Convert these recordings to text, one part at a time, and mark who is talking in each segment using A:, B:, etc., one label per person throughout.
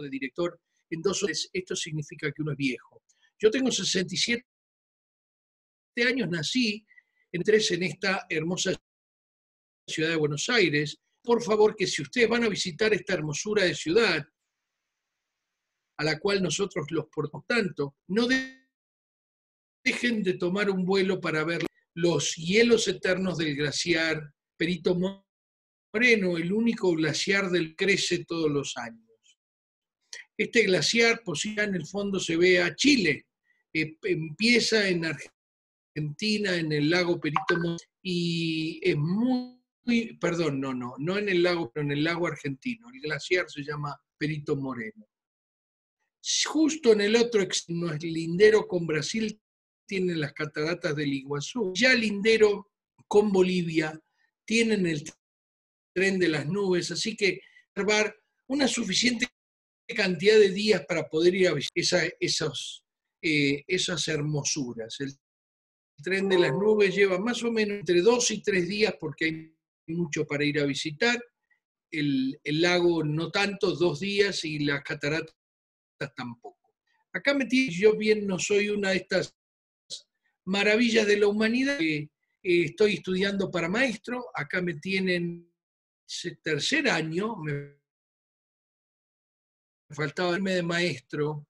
A: de director en dos horas, esto significa que uno es viejo. Yo tengo 67 años, nací, entré en esta hermosa ciudad de Buenos Aires. Por favor, que si ustedes van a visitar esta hermosura de ciudad, a la cual nosotros los portamos tanto, no dejen de tomar un vuelo para ver los hielos eternos del glaciar Perito Moreno, el único glaciar del crece todos los años. Este glaciar, pues ya en el fondo se ve a Chile, eh, empieza en Argentina, en el lago Perito Moreno, y es muy, perdón, no, no, no en el lago, pero en el lago argentino. El glaciar se llama Perito Moreno. Justo en el otro extremo, lindero con Brasil, tienen las cataratas del Iguazú. Ya lindero con Bolivia tienen el tren de las nubes, así que observar una suficiente cantidad de días para poder ir a esa, esos, eh, esas hermosuras. El tren de las nubes lleva más o menos entre dos y tres días porque hay mucho para ir a visitar. El, el lago no tanto, dos días, y las cataratas tampoco. Acá me tiene, yo bien no soy una de estas maravillas de la humanidad, que estoy estudiando para maestro, acá me tienen tercer año, me faltaba irme de maestro,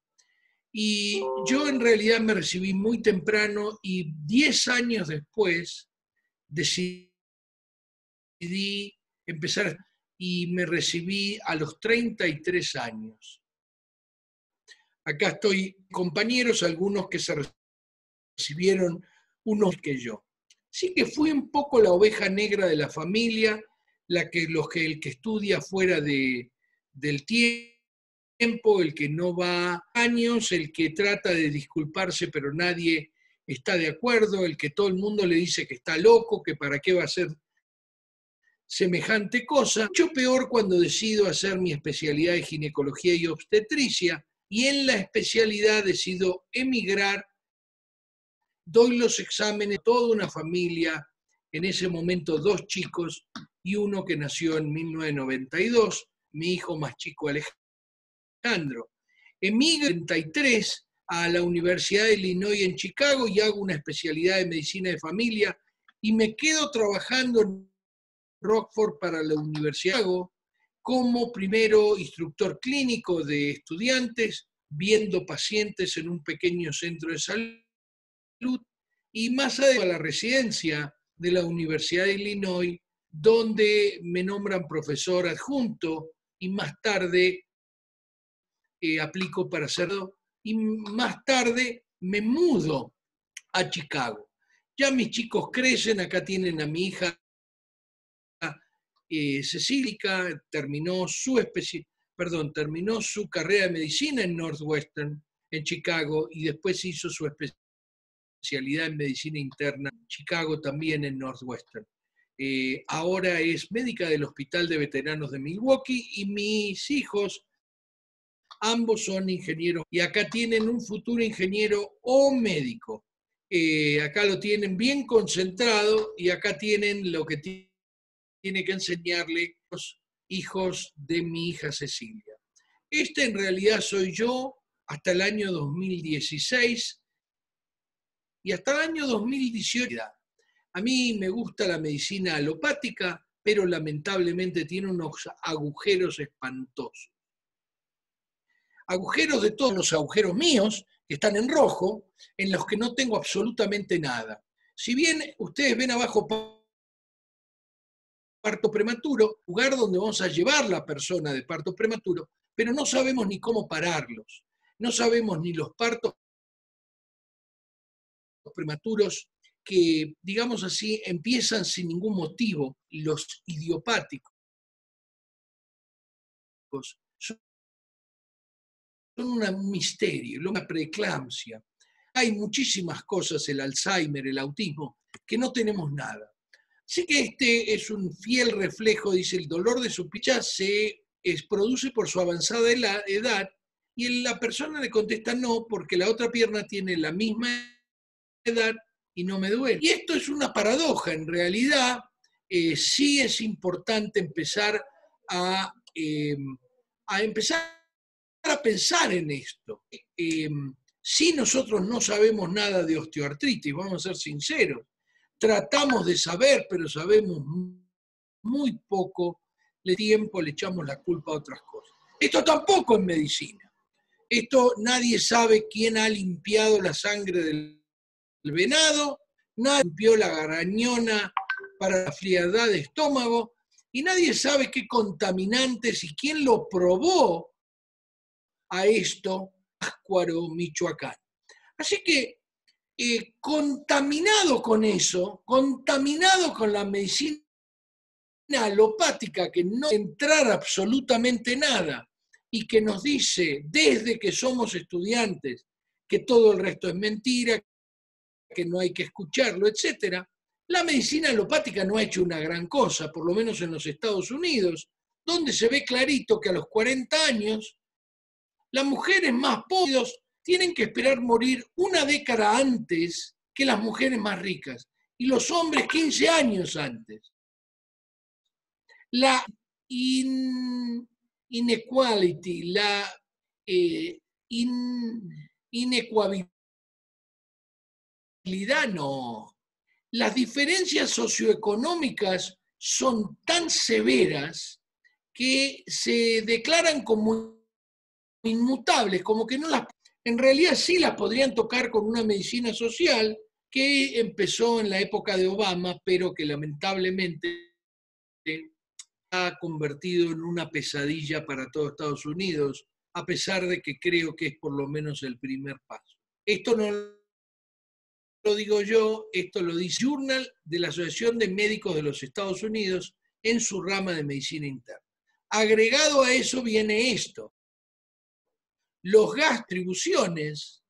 A: y yo en realidad me recibí muy temprano y diez años después decidí empezar y me recibí a los 33 años. Acá estoy compañeros, algunos que se recibieron, unos que yo. Sí que fui un poco la oveja negra de la familia, la que, los que, el que estudia fuera de, del tiempo, el que no va años, el que trata de disculparse pero nadie está de acuerdo, el que todo el mundo le dice que está loco, que para qué va a hacer semejante cosa. Mucho peor cuando decido hacer mi especialidad de ginecología y obstetricia y en la especialidad decido emigrar doy los exámenes, toda una familia, en ese momento dos chicos y uno que nació en 1992, mi hijo más chico Alejandro. Emigro en 33 a la Universidad de Illinois en Chicago y hago una especialidad de medicina de familia y me quedo trabajando en Rockford para la Universidad como primero instructor clínico de estudiantes, viendo pacientes en un pequeño centro de salud y más adelante a la residencia de la Universidad de Illinois, donde me nombran profesor adjunto y más tarde aplico para hacerlo y más tarde me mudo a Chicago. Ya mis chicos crecen, acá tienen a mi hija eh, Cecílica, terminó su perdón, terminó su carrera de medicina en Northwestern, en Chicago, y después hizo su especialidad en medicina interna, Chicago también en Northwestern. Eh, ahora es médica del Hospital de Veteranos de Milwaukee y mis hijos, ambos son ingenieros y acá tienen un futuro ingeniero o médico. Eh, acá lo tienen bien concentrado y acá tienen lo que tiene que enseñarle los hijos de mi hija Cecilia. Este en realidad soy yo hasta el año 2016 y hasta el año 2018. A mí me gusta la medicina alopática, pero lamentablemente tiene unos agujeros espantosos. Agujeros de todos los agujeros míos, que están en rojo, en los que no tengo absolutamente nada. Si bien ustedes ven abajo parto prematuro, lugar donde vamos a llevar la persona de parto prematuro, pero no sabemos ni cómo pararlos. No sabemos ni los partos prematuros que, digamos así, empiezan sin ningún motivo, los idiopáticos, son un misterio, una preeclampsia. Hay muchísimas cosas, el Alzheimer, el autismo, que no tenemos nada. Así que este es un fiel reflejo, dice, el dolor de su picha se produce por su avanzada edad y la persona le contesta no, porque la otra pierna tiene la misma edad y no me duele. Y esto es una paradoja, en realidad eh, sí es importante empezar a, eh, a empezar a pensar en esto. Em, si nosotros no sabemos nada de osteoartritis, vamos a ser sinceros, tratamos de saber, pero sabemos muy poco, de tiempo le echamos la culpa a otras cosas. Esto tampoco es medicina. Esto nadie sabe quién ha limpiado la sangre del venado, nadie limpió la garañona para la frialdad de estómago y nadie sabe qué contaminantes y quién lo probó a esto, Ascuaro, Michoacán. Así que, eh, contaminado con eso, contaminado con la medicina alopática que no entrar absolutamente nada y que nos dice desde que somos estudiantes que todo el resto es mentira, que no hay que escucharlo, etc., la medicina alopática no ha hecho una gran cosa, por lo menos en los Estados Unidos, donde se ve clarito que a los 40 años las mujeres más pobres tienen que esperar morir una década antes que las mujeres más ricas y los hombres 15 años antes. La inequality, la eh, no. Las diferencias socioeconómicas son tan severas que se declaran como inmutables, como que no las... En realidad sí las podrían tocar con una medicina social que empezó en la época de Obama, pero que lamentablemente ha convertido en una pesadilla para todo Estados Unidos, a pesar de que creo que es por lo menos el primer paso. Esto no lo digo yo, esto lo dice Journal de la Asociación de Médicos de los Estados Unidos en su rama de medicina interna. Agregado a eso viene esto. Los distribuciones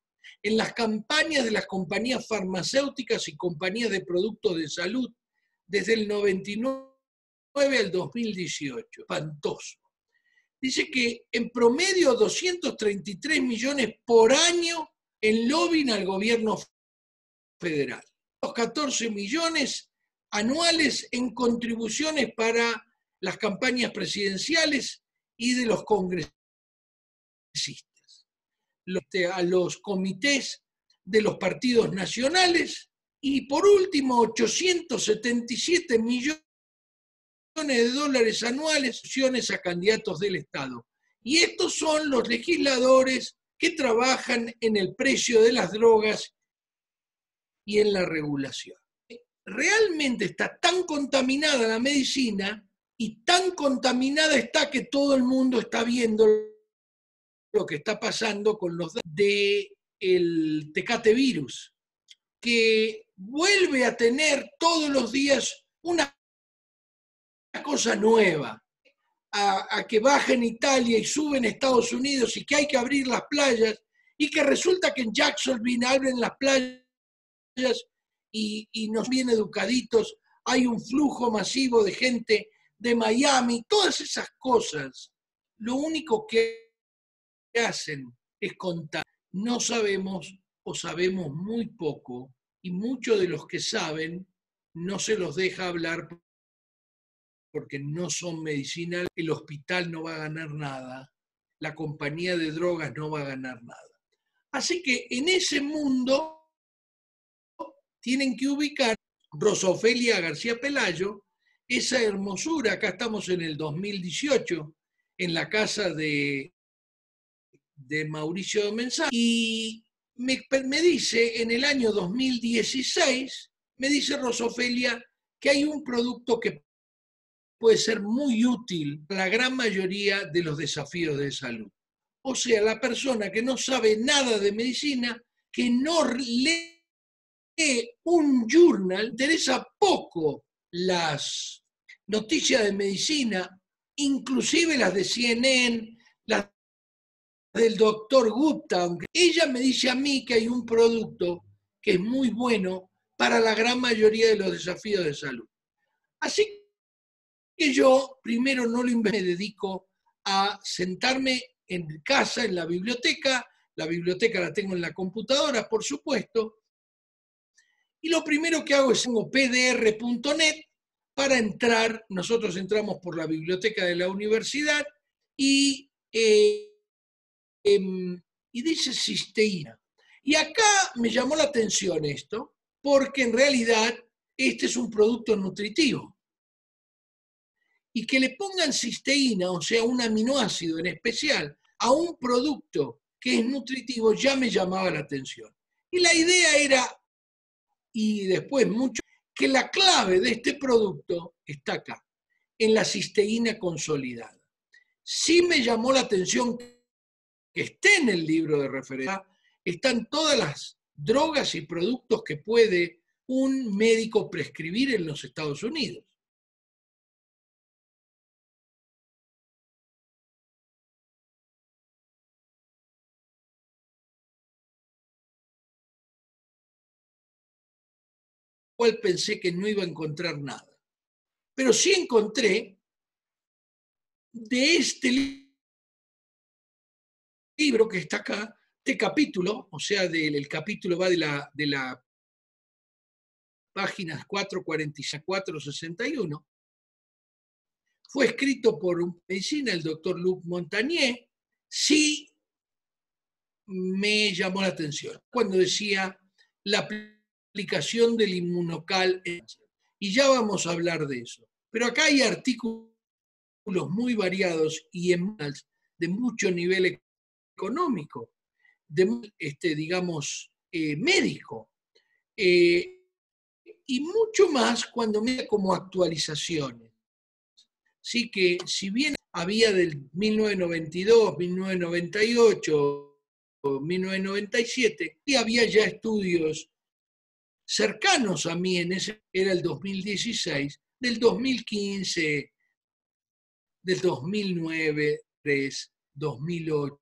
A: en las campañas de las compañías farmacéuticas y compañías de productos de salud desde el 99 al 2018. Espantoso. Dice que en promedio 233 millones por año en lobbying al gobierno federal. Los 14 millones anuales en contribuciones para las campañas presidenciales y de los congresistas. A los comités de los partidos nacionales y por último 877 millones de dólares anuales a candidatos del Estado. Y estos son los legisladores que trabajan en el precio de las drogas y en la regulación. Realmente está tan contaminada la medicina y tan contaminada está que todo el mundo está viendo lo que está pasando con los de el tecate virus, que vuelve a tener todos los días una cosa nueva, a, que baja en Italia y sube en Estados Unidos y que hay que abrir las playas y que resulta que en Jacksonville abren las playas y, y nos bien educaditos, hay un flujo masivo de gente de Miami, todas esas cosas, lo único que hacen es contar. No sabemos o sabemos muy poco y muchos de los que saben no se los deja hablar porque no son medicinales, el hospital no va a ganar nada, la compañía de drogas no va a ganar nada. Así que en ese mundo tienen que ubicar Rosofelia García Pelayo, esa hermosura, acá estamos en el 2018, en la casa de, de Mauricio Mensah, y me, me dice en el año 2016, me dice Rosofelia que hay un producto que puede ser muy útil para la gran mayoría de los desafíos de salud. O sea, la persona que no sabe nada de medicina, que no lee un journal, interesa poco las noticias de medicina, inclusive las de CNN, del doctor Gupta, ella me dice a mí que hay un producto que es muy bueno para la gran mayoría de los desafíos de salud. Así que yo primero no lo me dedico a sentarme en casa, en la biblioteca, la biblioteca la tengo en la computadora, por supuesto, y lo primero que hago es pongo pdr.net para entrar, nosotros entramos por la biblioteca de la universidad y eh, em, y dice cisteína. Y acá me llamó la atención esto, porque en realidad este es un producto nutritivo. Y que le pongan cisteína, o sea, un aminoácido en especial, a un producto que es nutritivo ya me llamaba la atención. Y la idea era, y después mucho, que la clave de este producto está acá, en la cisteína consolidada. Sí me llamó la atención que esté en el libro de referencia, están todas las drogas y productos que puede un médico prescribir en los Estados Unidos. cual pensé que no iba a encontrar nada. Pero sí encontré de este libro que está acá, este capítulo, o sea, del, capítulo va de la, de la páginas 446 461, fue escrito por un medicina, el doctor Luc Montagnier, sí me llamó la atención cuando decía la aplicación del inmunocal. Y ya vamos a hablar de eso. Pero acá hay artículos muy variados y de mucho nivel económico, de, este, digamos, eh, médico. Eh, y mucho más cuando mira como actualizaciones. Así que si bien había del 1992, 1998, 1997, y había ya estudios cercanos a mí en ese, era el 2016, del 2015, del 2009, 3, 2008.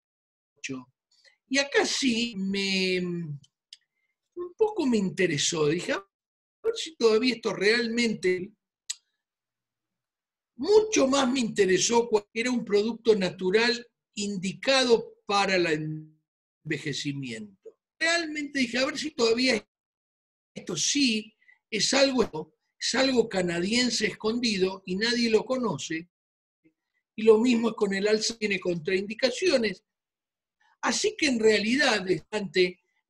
A: Y acá sí me, un poco me interesó, dije, a ver si todavía esto realmente, mucho más me interesó cuando era un producto natural indicado para el envejecimiento. Realmente dije, a ver si todavía esto sí es algo, es algo canadiense escondido y nadie lo conoce. Y lo mismo es con el alza, tiene contraindicaciones. Así que en realidad,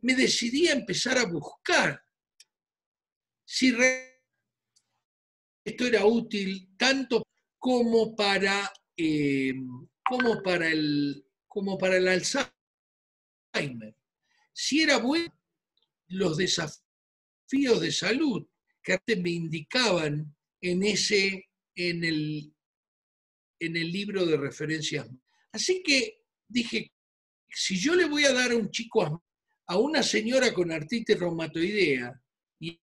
A: me decidí a empezar a buscar si esto era útil tanto como para, eh, como para, el, como para el Alzheimer. Si era bueno los desafíos de salud que antes me indicaban en ese, en el, en el libro de referencias. Así que dije, si yo le voy a dar a un chico, a una señora con artritis reumatoidea y,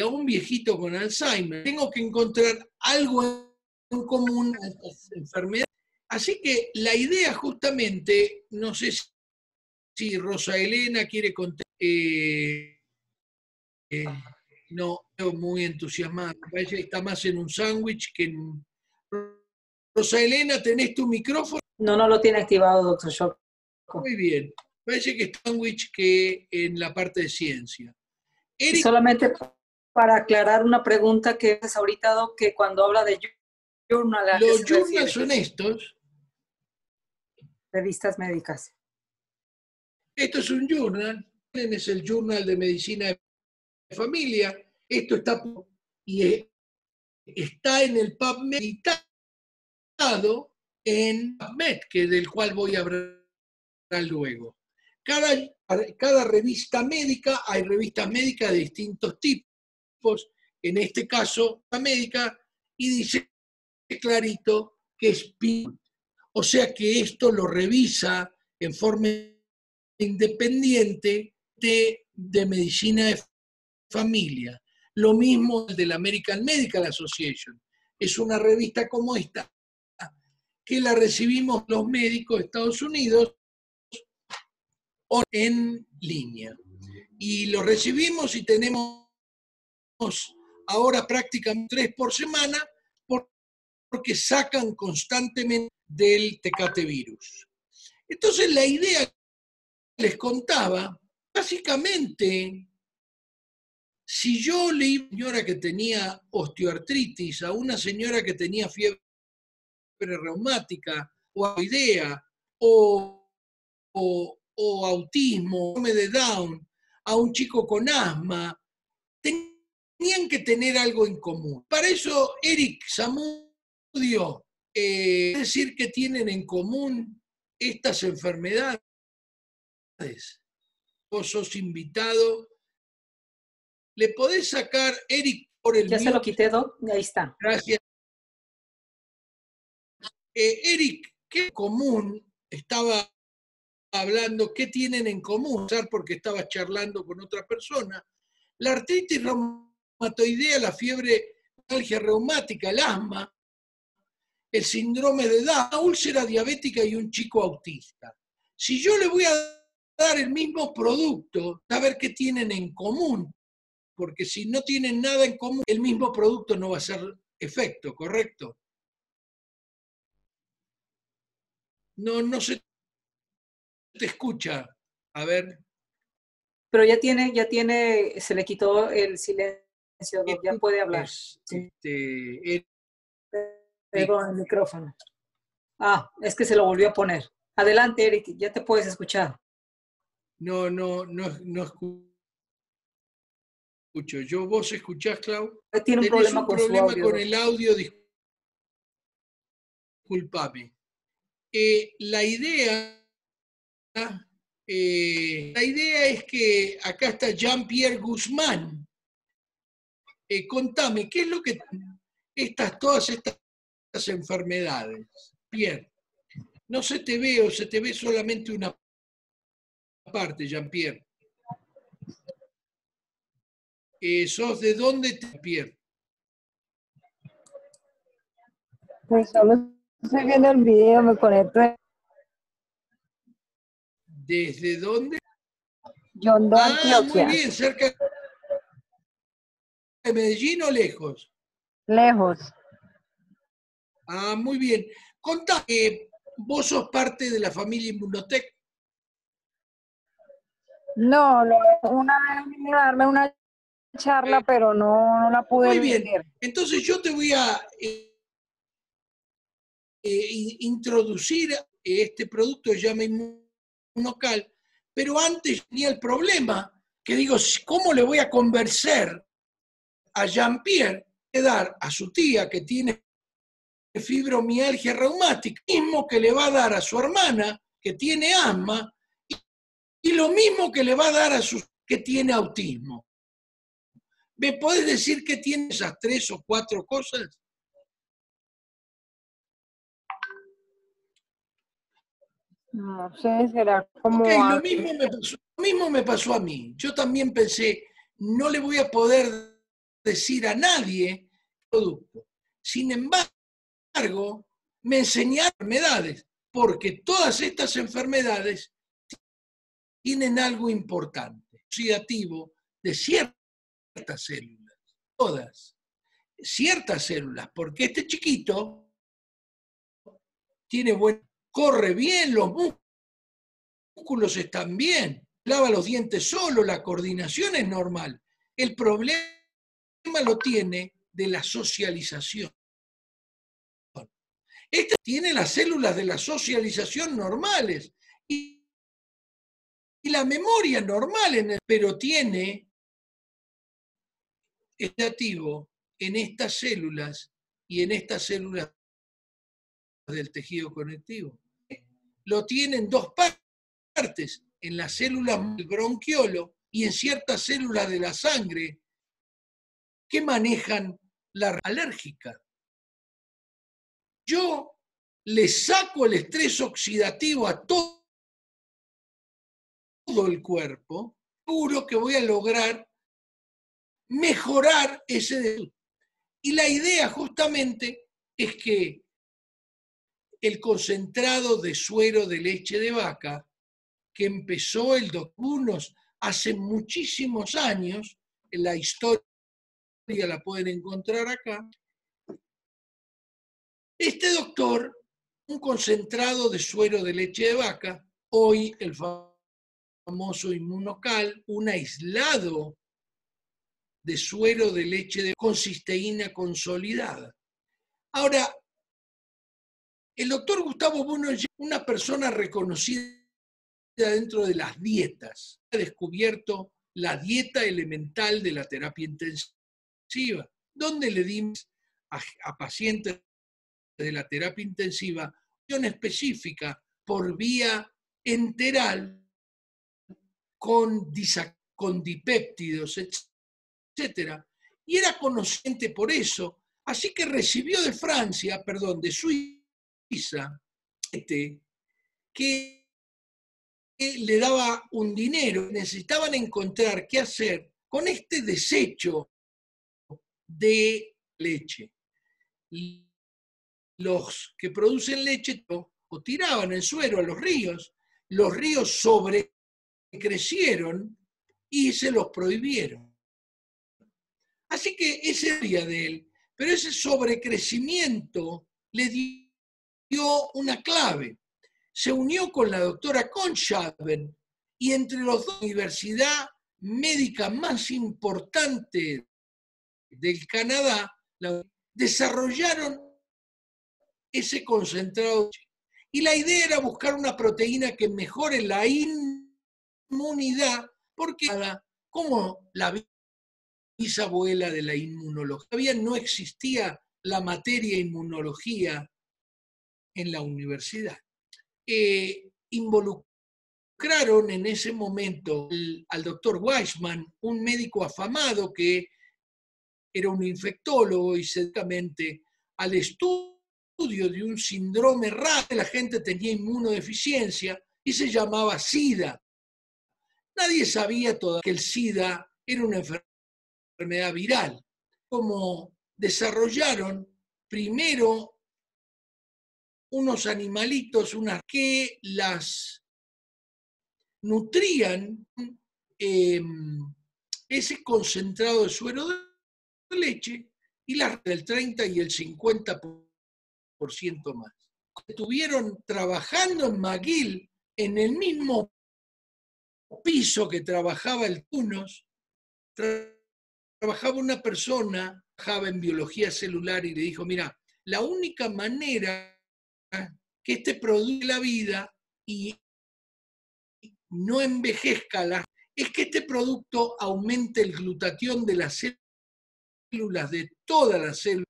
A: a un viejito con Alzheimer, tengo que encontrar algo en común a estas enfermedades. Así que la idea justamente, no sé si Rosa Elena quiere contar, eh, eh, no, muy entusiasmada. Parece que está más en un sándwich que en... Rosa Elena, ¿tenés tu micrófono?
B: No, no lo tiene activado, doctor Shock.
A: Muy bien. Parece que es sándwich que en la parte de ciencia.
B: Solamente para aclarar una pregunta que es ahorita, que cuando habla de journal...
A: Los journals son estos.
B: Revistas médicas.
A: Esto es un journal. Es el Journal de Medicina familia, esto está y está en el PubMed editado en PubMed, que del cual voy a hablar luego. Cada, cada revista médica, hay revistas médicas de distintos tipos, en este caso la médica, y dice clarito que es. O sea que esto lo revisa en forma independiente de, de medicina de familia. Lo mismo el de la American Medical Association. Es una revista como esta, que la recibimos los médicos de Estados Unidos en línea. Y lo recibimos y tenemos ahora prácticamente tres por semana porque sacan constantemente del tecate virus. Entonces la idea que les contaba, básicamente si yo leí a una señora que tenía osteoartritis, a una señora que tenía fiebre reumática o idea, o o, o autismo, de Down, a un chico con asma, tenían que tener algo en común. Para eso Eric Samudio, eh, decir que tienen en común estas enfermedades. Vos sos invitado. ¿Le podés sacar, Eric, por el...
B: Ya se lo quité, Doc. Ahí está.
A: Gracias. Eh, Eric, ¿qué común estaba hablando? ¿Qué tienen en común? Porque estaba charlando con otra persona. La artritis reumatoidea, la fiebre algia reumática, el asma, el síndrome de Down, una úlcera diabética y un chico autista. Si yo le voy a dar el mismo producto, a ver qué tienen en común, porque si no tienen nada en común, el mismo producto no va a ser efecto, ¿correcto? No, no se te escucha. A ver.
B: Pero ya tiene, ya tiene, se le quitó el silencio, ya puede hablar. Este, Perdón, el micrófono. Ah, es que se lo volvió a poner. Adelante, Eric, ya te puedes escuchar.
A: No, no, no, no escucho. ¿Yo vos escuchás, Clau?
B: Tiene un problema, con,
A: problema
B: audio.
A: con el audio, disculpame. Eh, la idea, eh, la idea es que acá está Jean-Pierre Guzmán. Eh, contame, ¿qué es lo que estas, todas estas enfermedades. Pierre, no se te ve o se te ve solamente una parte, Jean-Pierre. Eh, ¿Sos de dónde, Pierre?
C: Pues solo estoy viendo el video, me conecto.
A: ¿Desde dónde?
C: Yondo,
A: ah,
C: Antioquia.
A: Muy bien, cerca de Medellín o lejos?
C: Lejos.
A: Ah, muy bien. Contá, que ¿vos sos parte de la familia Inmunotech?
C: No, una vez vine a darme una charla,
A: Eh,
C: pero no, no la pude
A: Muy bien. Entonces yo te voy a eh, eh, in- introducir este producto que se llama Inmunocal, pero antes tenía el problema que digo, ¿cómo le voy a convencer a Jean-Pierre de dar a su tía que tiene fibromialgia reumática, mismo que le va a dar a su hermana que tiene asma y, y lo mismo que le va a dar a su que tiene autismo? ¿Me podés decir que tiene esas tres o cuatro cosas?
C: No sé, será como...
A: Lo mismo, me pasó, lo mismo me pasó a mí. Yo también pensé, no le voy a poder decir a nadie producto. Sin embargo, me enseñaron enfermedades, porque todas estas enfermedades tienen algo importante, oxidativo de ciertas células, todas, ciertas células, porque este chiquito tiene buen, corre bien, los músculos están bien, lava los dientes solo, la coordinación es normal. El problema lo tiene de la socialización. Este tiene las células de la socialización normales y, la memoria normal, pero tiene es negativo en estas células y en estas células del tejido conectivo. Lo tiene en dos partes, en las células del bronquiolo y en ciertas células de la sangre que manejan la alérgica. Yo le saco el estrés oxidativo a todo, el cuerpo, seguro que voy a lograr mejorar ese Y la idea justamente es que el concentrado de suero de leche de vaca, que empezó el Docunos hace muchísimos años, en la historia la pueden encontrar acá, este doctor, un concentrado de suero de leche de vaca, hoy el famoso inmunocal, un aislado de suero de leche de, con cisteína consolidada. Ahora, el doctor Gustavo Bono es una persona reconocida dentro de las dietas. Ha descubierto la dieta elemental de la terapia intensiva, donde le dimos a, pacientes de la terapia intensiva una específica por vía enteral con, con dipéptidos, etc. Y era consciente por eso. Así que recibió de Francia, perdón, de Suiza, este, que le daba un dinero, necesitaban encontrar qué hacer con este desecho de leche. Los que producen leche o tiraban el suero a los ríos, los ríos sobrecrecieron y se los prohibieron. Así que ese día de él, pero ese sobrecrecimiento le dio una clave se unió con la doctora Conchaven y entre los dos, la universidad médica más importante del Canadá, desarrollaron ese concentrado. Y la idea era buscar una proteína que mejore la inmunidad, porque como la bisabuela de la inmunología, no existía la materia inmunología en la universidad eh, involucraron en ese momento al doctor Weissman, un médico afamado que era un infectólogo y cercamente al estudio de un síndrome raro, la gente tenía inmunodeficiencia y se llamaba SIDA. Nadie sabía todavía que el SIDA era una enfermedad viral. Como desarrollaron primero unos animalitos, unas que las nutrían em, ese concentrado de suero de leche y las del 30 y el 50% más. Estuvieron trabajando en McGill en el mismo piso que trabajaba el Tunos, trabajaba una persona, trabajaba en biología celular y le dijo, mira, la única manera que este produce la vida y no envejezca la es que este producto aumente el glutatión de las células, de todas las células.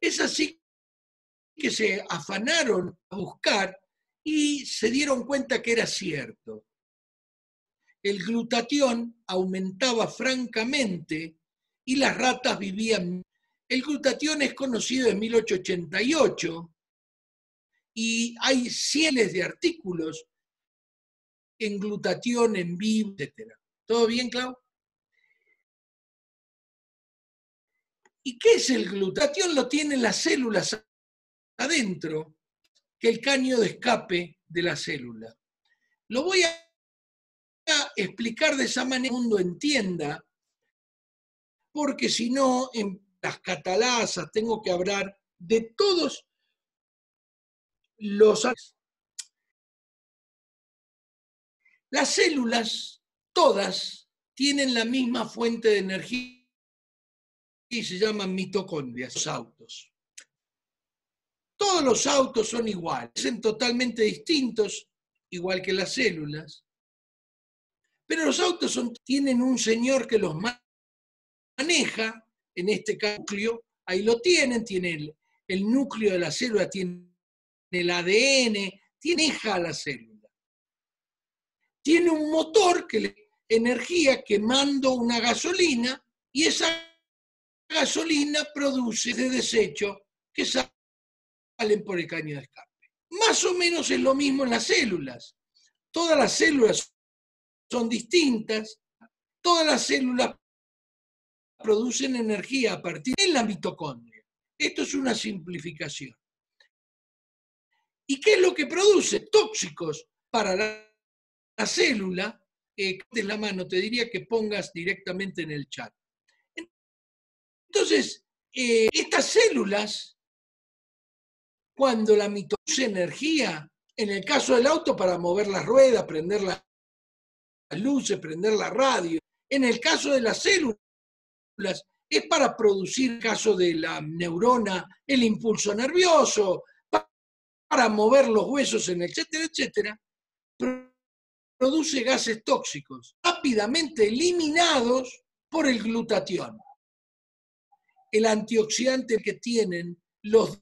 A: Es así que se afanaron a buscar y se dieron cuenta que era cierto. El glutatión aumentaba francamente y las ratas vivían. El glutatión es conocido en 1888 y hay cientos de artículos en glutatión, en vivo, etc. ¿Todo bien, Clau? ¿Y qué es el glutatión? Lo tienen las células adentro, que el caño de escape de la célula. Lo voy a explicar de esa manera que el mundo entienda, porque si no, en las catalazas tengo que hablar de todos Las células, todas, tienen la misma fuente de energía y se llaman mitocondrias, los autos. Todos los autos son iguales, son totalmente distintos, igual que las células. Pero los autos tienen un señor que los maneja, en este núcleo, ahí lo tienen, tiene el núcleo de la célula, tiene el ADN, tiene hija la célula. Tiene un motor que le energía quemando una gasolina y esa gasolina produce de desecho que salen por el caño de escape. Más o menos es lo mismo en las células. Todas las células son distintas, todas las células producen energía a partir de la mitocondria. Esto es una simplificación. ¿Y qué es lo que produce? Tóxicos para la, célula. Eh, la mano, te diría que pongas directamente en el chat. Entonces, eh, estas células, cuando la produce energía, en el caso del auto para mover las ruedas, prender las luces, prender la radio, en el caso de las células, es para producir, en el caso de la neurona, el impulso nervioso, para mover los huesos, en etcétera, etcétera, produce gases tóxicos, rápidamente eliminados por el glutatión. El antioxidante que tienen los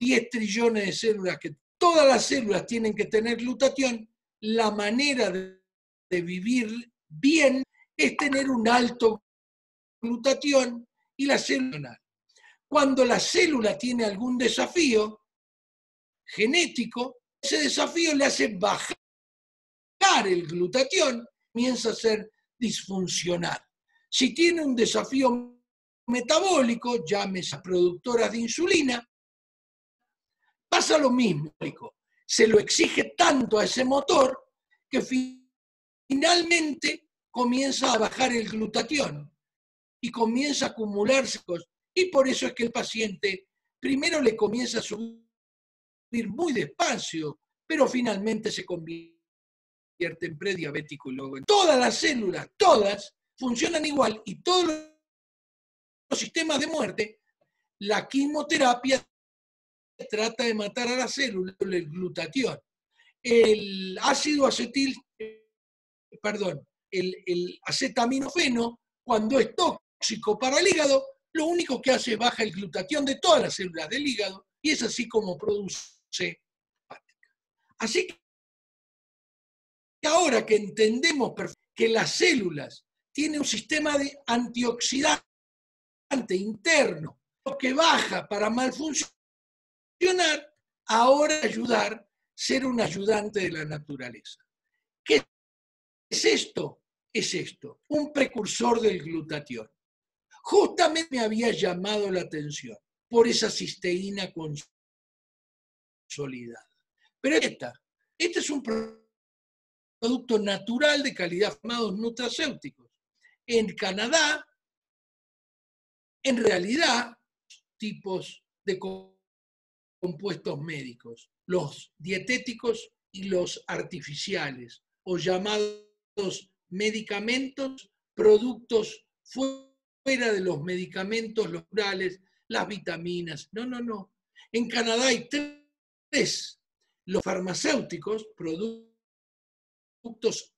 A: 10 trillones de células, que todas las células tienen que tener glutatión, la manera de, vivir bien es tener un alto glutatión y la célula. Cuando la célula tiene algún desafío genético, ese desafío le hace bajar el glutatión, comienza a ser disfuncional. Si tiene un desafío metabólico, llámese productoras de insulina, pasa lo mismo. Se lo exige tanto a ese motor que finalmente comienza a bajar el glutatión y comienza a acumularse. Y por eso es que el paciente primero le comienza a subir muy despacio, pero finalmente se convierte en prediabético y luego en todas las células, todas funcionan igual y todos los sistemas de muerte, la quimioterapia trata de matar a la célula el glutatión. El ácido acetil, perdón, el, el acetaminofeno, cuando es tóxico para el hígado, lo único que hace es baja el glutatión de todas las células del hígado y es así como produce Así que ahora que entendemos que las células tienen un sistema de antioxidante interno que baja para mal funcionar, ahora ayudar ser un ayudante de la naturaleza. ¿Qué es esto? Es esto, un precursor del glutatión. Justamente me había llamado la atención por esa cisteína consolidada. Pero esta, este es un producto natural de calidad llamados nutracéuticos. En Canadá, en realidad, tipos de compuestos médicos, los dietéticos y los artificiales, o llamados medicamentos, productos fuera de los medicamentos naturales, las vitaminas. No, no, no. En Canadá hay tres. Los farmacéuticos, productos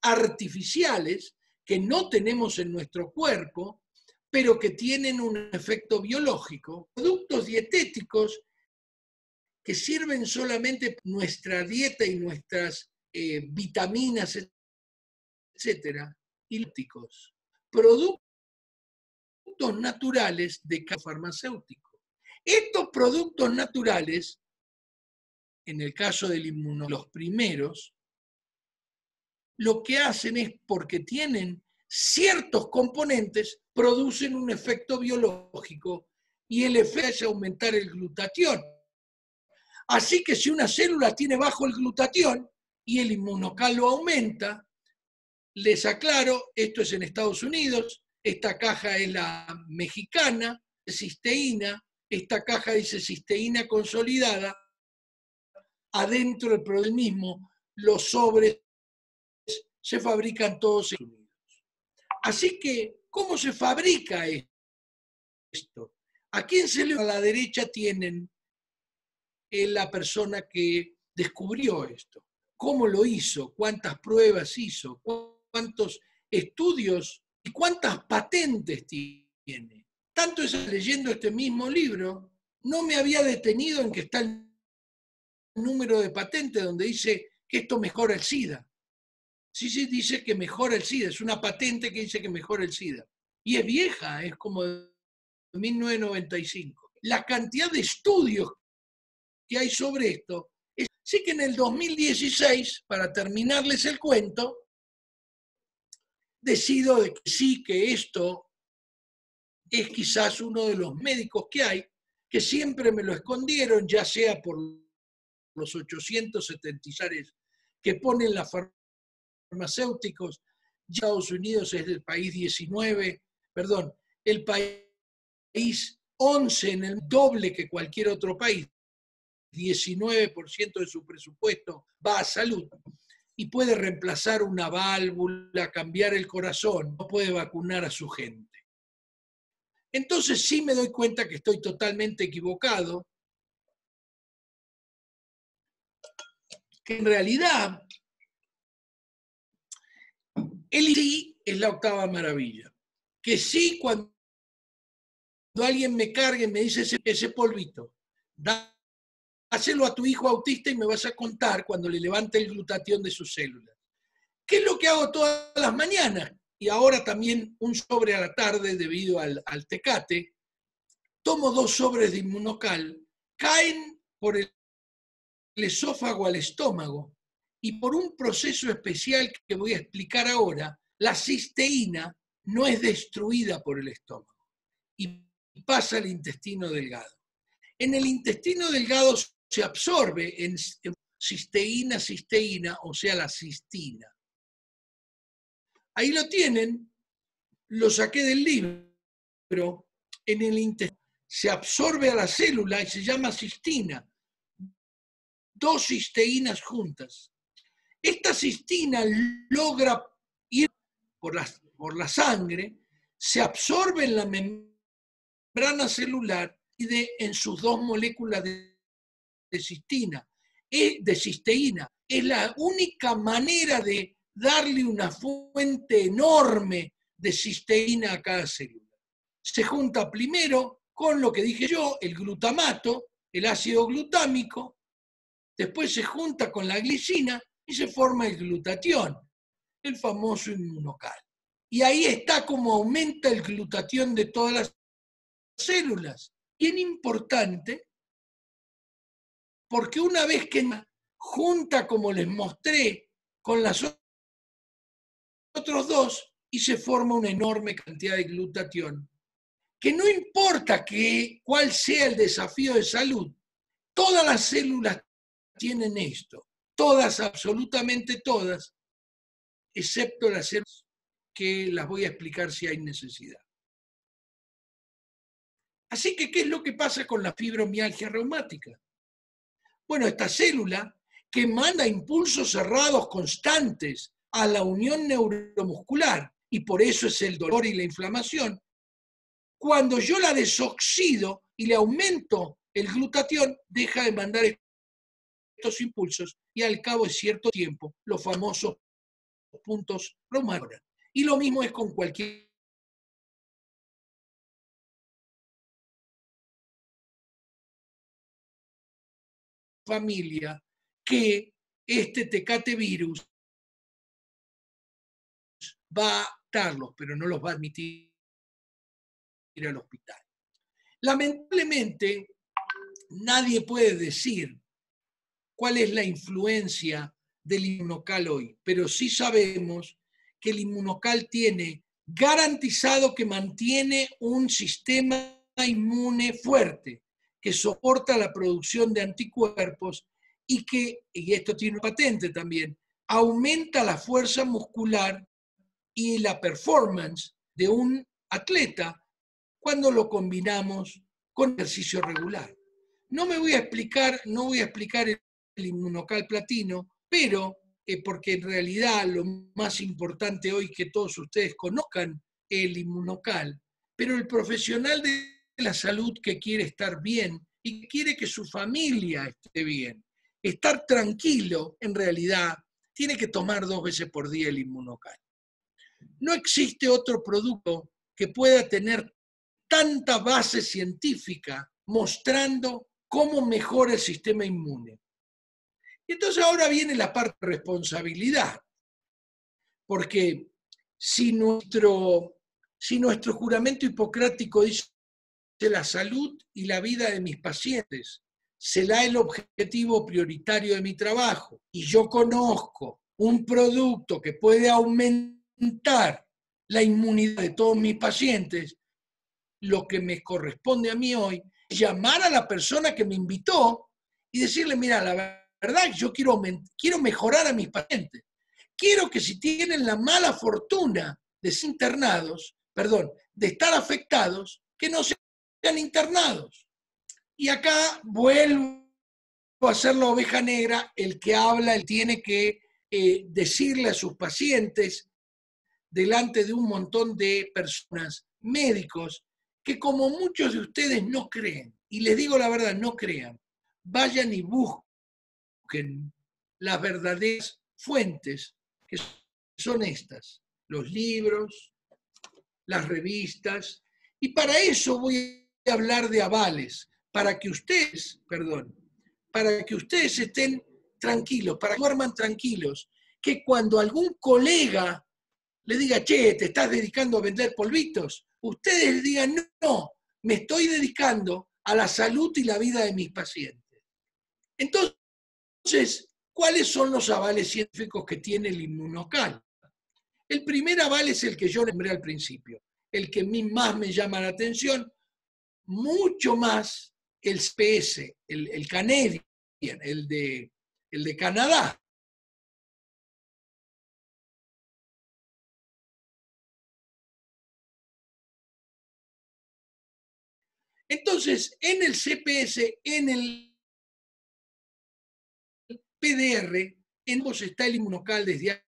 A: artificiales que no tenemos en nuestro cuerpo, pero que tienen un efecto biológico, productos dietéticos que sirven solamente nuestra dieta y nuestras eh, vitaminas, etcétera, y productos naturales de farmacéutico. Estos productos naturales, en el caso del inmuno, los primeros, lo que hacen es porque tienen ciertos componentes, producen un efecto biológico y el efecto es aumentar el glutatión. Así que si una célula tiene bajo el glutatión y el inmunocal lo aumenta, les aclaro, esto es en Estados Unidos, esta caja es la mexicana, cisteína, esta caja dice cisteína consolidada, adentro del mismo los sobres se fabrican todos en Unidos. Así que, ¿cómo se fabrica esto? ¿A quién se le a la derecha tienen la persona que descubrió esto? ¿Cómo lo hizo? ¿Cuántas pruebas hizo? ¿Cuántos estudios y cuántas patentes tiene? Tanto es leyendo este mismo libro, no me había detenido en que está el número de patentes donde dice que esto mejora el SIDA. Sí, sí, dice que mejora el SIDA, es una patente que dice que mejora el SIDA. Y es vieja, es como de 1995. La cantidad de estudios que hay sobre esto, es, sí que en el 2016, para terminarles el cuento, decido de que sí, que esto es quizás uno de los médicos que hay, que siempre me lo escondieron, ya sea por los 876 que ponen la farmacéuticos. Estados Unidos es el país 19, perdón, el país 11 en el doble que cualquier otro país. 19% de su presupuesto va a salud y puede reemplazar una válvula, cambiar el corazón, no puede vacunar a su gente. Entonces sí me doy cuenta que estoy totalmente equivocado, que en realidad El sí es la octava maravilla. Que sí cuando alguien me cargue, me dice ese, polvito, dáselo a tu hijo autista y me vas a contar cuando le levante el glutatión de sus células. ¿Qué es lo que hago todas las mañanas? Y ahora también un sobre a la tarde debido al, al tecate. Tomo dos sobres de inmunocal, caen por el esófago al estómago y por un proceso especial que voy a explicar ahora, la cisteína no es destruida por el estómago y pasa al intestino delgado. En el intestino delgado se absorbe en cisteína, cisteína, o sea, la cistina. Ahí lo tienen, lo saqué del libro, en el intestino se absorbe a la célula y se llama cistina. Dos cisteínas juntas. Esta cistina logra ir por la, sangre, se absorbe en la membrana celular y de, en sus dos moléculas de, de cistina, de cisteína. Es la única manera de darle una fuente enorme de cisteína a cada célula. Se junta primero con lo que dije yo, el glutamato, el ácido glutámico, después se junta con la glicina y se forma el glutatión, el famoso inmunocal. Y ahí está como aumenta el glutatión de todas las células. Bien importante, porque una vez que junta, como les mostré, con las otros dos, y se forma una enorme cantidad de glutatión, que no importa que, cuál sea el desafío de salud, todas las células tienen esto todas, absolutamente todas, excepto las células que las voy a explicar si hay necesidad. Así que, ¿qué es lo que pasa con la fibromialgia reumática? Bueno, esta célula que manda impulsos cerrados constantes a la unión neuromuscular, y por eso es el dolor y la inflamación, cuando yo la desoxido y le aumento el glutatión, deja de mandar estos impulsos y al cabo de cierto tiempo los famosos puntos reumáticos. Y lo mismo es con cualquier familia que este tecate virus va a darlos, pero no los va a admitir al hospital. Lamentablemente, nadie puede decir cuál es la influencia del inmunocal hoy, pero sí sabemos que el inmunocal tiene garantizado que mantiene un sistema inmune fuerte, que soporta la producción de anticuerpos y que, y esto tiene patente también, aumenta la fuerza muscular y la performance de un atleta cuando lo combinamos con ejercicio regular. No me voy a explicar, no voy a explicar el el inmunocal platino, pero eh, porque en realidad lo más importante hoy que todos ustedes conozcan el inmunocal, pero el profesional de la salud que quiere estar bien y quiere que su familia esté bien, estar tranquilo, en realidad, tiene que tomar dos veces por día el inmunocal. No existe otro producto que pueda tener tanta base científica mostrando cómo mejora el sistema inmune. Y entonces ahora viene la parte de responsabilidad, porque si nuestro, si nuestro juramento hipocrático dice la salud y la vida de mis pacientes será el objetivo prioritario de mi trabajo y yo conozco un producto que puede aumentar la inmunidad de todos mis pacientes, lo que me corresponde a mí hoy llamar a la persona que me invitó y decirle, mira, la verdad yo quiero, quiero mejorar a mis pacientes. Quiero que si tienen la mala fortuna de ser internados, perdón, de estar afectados, que no sean internados. Y acá vuelvo a ser la oveja negra, el que habla, él tiene que eh, decirle a sus pacientes delante de un montón de personas, médicos, que como muchos de ustedes no creen, y les digo la verdad, no crean, vayan y busquen las verdaderas fuentes, que son estas. los libros, las revistas, y para eso voy a hablar de avales, para que ustedes, perdón, para que ustedes estén tranquilos, para que duerman tranquilos, que cuando algún colega le diga, che, te estás dedicando a vender polvitos, ustedes digan, no, me estoy dedicando a la salud y la vida de mis pacientes. Entonces, ¿cuáles son los avales científicos que tiene el inmunocal? El primer aval es el que yo nombré al principio, el que a mí más me llama la atención, mucho más el SPS, el, el Canadian, el de, el de Canadá. Entonces, en el CPS, en el PDR, en vos está el inmunocal desde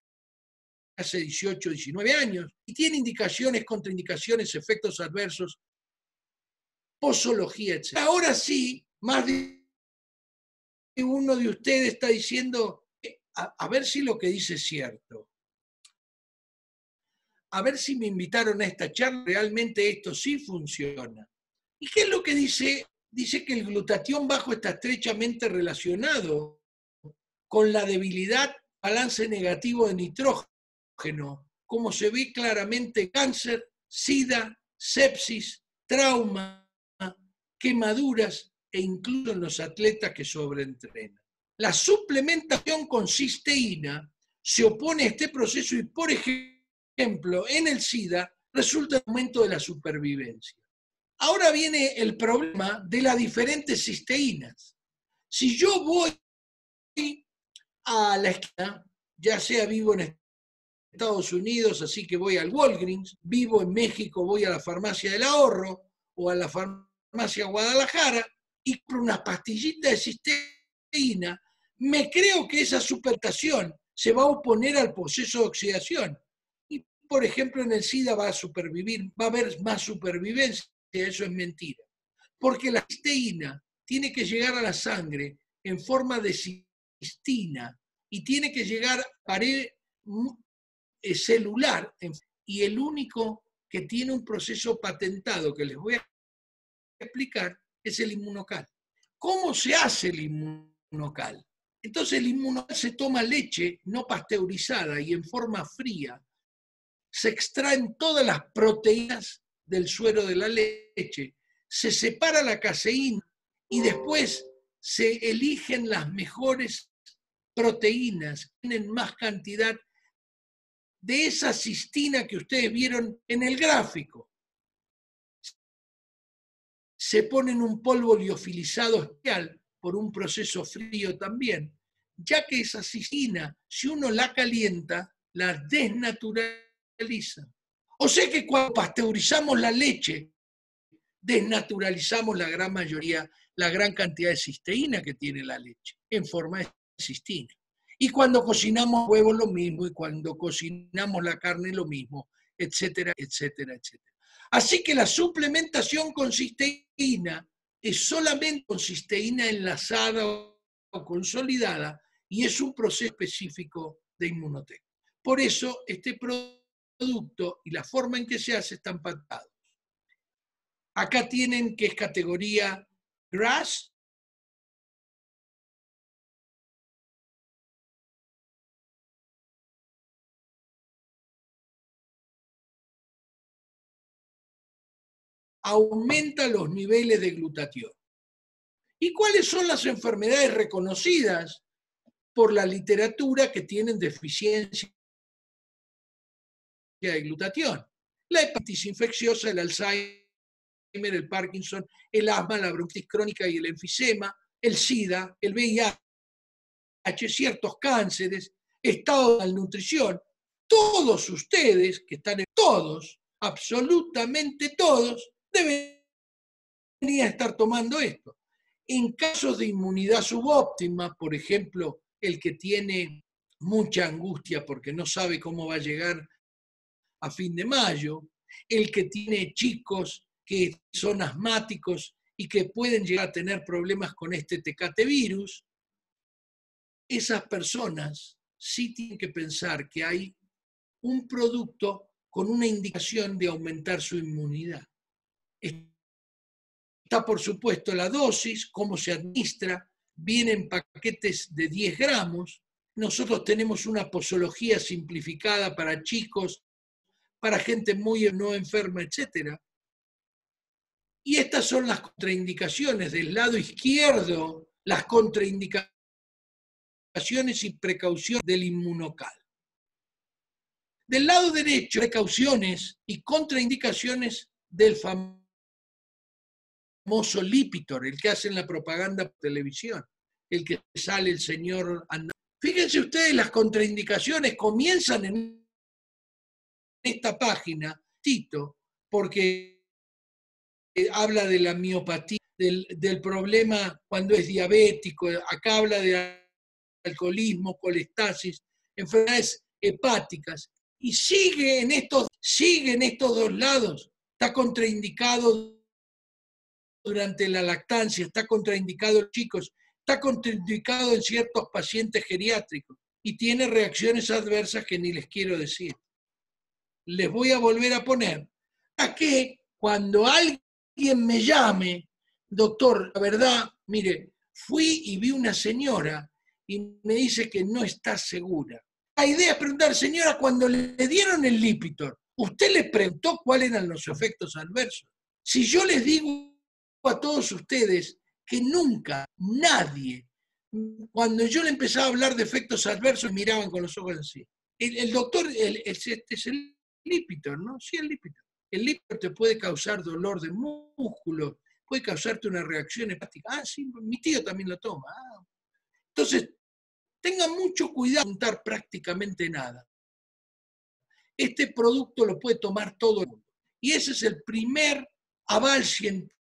A: hace 18, 19 años y tiene indicaciones, contraindicaciones, efectos adversos, posología, etc. Ahora sí, más de uno de ustedes está diciendo, eh, a, ver si lo que dice es cierto. A ver si me invitaron a esta charla, realmente esto sí funciona. ¿Y qué es lo que dice? Dice que el glutatión bajo está estrechamente relacionado con la debilidad, balance negativo de nitrógeno, como se ve claramente cáncer, sida, sepsis, trauma, quemaduras e incluso en los atletas que sobreentrenan. La suplementación con cisteína se opone a este proceso y, por ejemplo, en el SIDA resulta un aumento de la supervivencia. Ahora viene el problema de las diferentes cisteínas. Si yo voy a la esquina, ya sea vivo en Estados Unidos, así que voy al Walgreens, vivo en México, voy a la farmacia del ahorro o a la farmacia Guadalajara y con unas pastillitas de cisteína, me creo que esa supertación se va a oponer al proceso de oxidación. Y, por ejemplo, en el SIDA va a supervivir, va a haber más supervivencia eso es mentira. Porque la cisteína tiene que llegar a la sangre en forma de y tiene que llegar pared mm, celular y el único que tiene un proceso patentado que les voy a explicar es el inmunocal. ¿Cómo se hace el inmunocal? Entonces el inmunocal se toma leche no pasteurizada y en forma fría. Se extraen todas las proteínas del suero de la leche, se separa la caseína y después se eligen las mejores proteínas, tienen más cantidad de esa cistina que ustedes vieron en el gráfico. Se pone en un polvo liofilizado especial por un proceso frío también, ya que esa cistina, si uno la calienta, la desnaturaliza. O sea que cuando pasteurizamos la leche, desnaturalizamos la gran mayoría, la gran cantidad de cisteína que tiene la leche, en forma de Y cuando cocinamos huevos lo mismo, y cuando cocinamos la carne lo mismo, etcétera, etcétera, etcétera. Así que la suplementación con cisteína es solamente con cisteína enlazada o consolidada y es un proceso específico de inmunotec. Por eso este producto producto y la forma en que se hace están pactados. Acá tienen que es categoría grass. Aumenta los niveles de glutatión. ¿Y cuáles son las enfermedades reconocidas por la literatura que tienen deficiencia de glutatión. La hepatitis infecciosa, el Alzheimer, el Parkinson, el asma, la bronquitis crónica y el enfisema, el SIDA, el VIH, ciertos cánceres, estado de malnutrición. Todos ustedes, que están en todos, absolutamente todos, deberían estar tomando esto. En casos de inmunidad subóptima, por ejemplo, el que tiene mucha angustia porque no sabe cómo va a llegar a fin de mayo, el que tiene chicos que son asmáticos y que pueden llegar a tener problemas con este tecate virus, esas personas sí tienen que pensar que hay un producto con una indicación de aumentar su inmunidad. Está, por supuesto, la dosis, cómo se administra, vienen paquetes de 10 gramos. Nosotros tenemos una posología simplificada para chicos, para gente muy no enferma, etc. Y estas son las contraindicaciones. Del lado izquierdo, las contraindicaciones y precauciones del inmunocal. Del lado derecho, precauciones y contraindicaciones del famoso Lipitor, el que hace la propaganda por televisión, el que sale el señor Fíjense ustedes, las contraindicaciones comienzan en esta página, Tito, porque eh, habla de la miopatía, del, del problema cuando es diabético, acá habla de alcoholismo, colestasis, enfermedades hepáticas, y sigue en estos, sigue en estos dos lados. Está contraindicado durante la lactancia, está contraindicado en chicos, está contraindicado en ciertos pacientes geriátricos y tiene reacciones adversas que ni les quiero decir. Les voy a volver a poner a que cuando alguien me llame, doctor, la verdad, mire, fui y vi una señora y me dice que no está segura. La idea es preguntar, señora, cuando le dieron el Lipitor, ¿usted le preguntó cuáles eran los efectos adversos? Si yo les digo a todos ustedes que nunca nadie, cuando yo le empezaba a hablar de efectos adversos, miraban con los ojos así. El, doctor, el, este es el Lipitor, ¿no? Sí, el Lipitor. El Lipitor te puede causar dolor de músculo, puede causarte una reacción hepática. Ah, sí, mi tío también lo toma. Ah. Entonces, tengan mucho cuidado de juntar prácticamente nada. Este producto lo puede tomar todo el mundo. Y ese es el primer aval científico.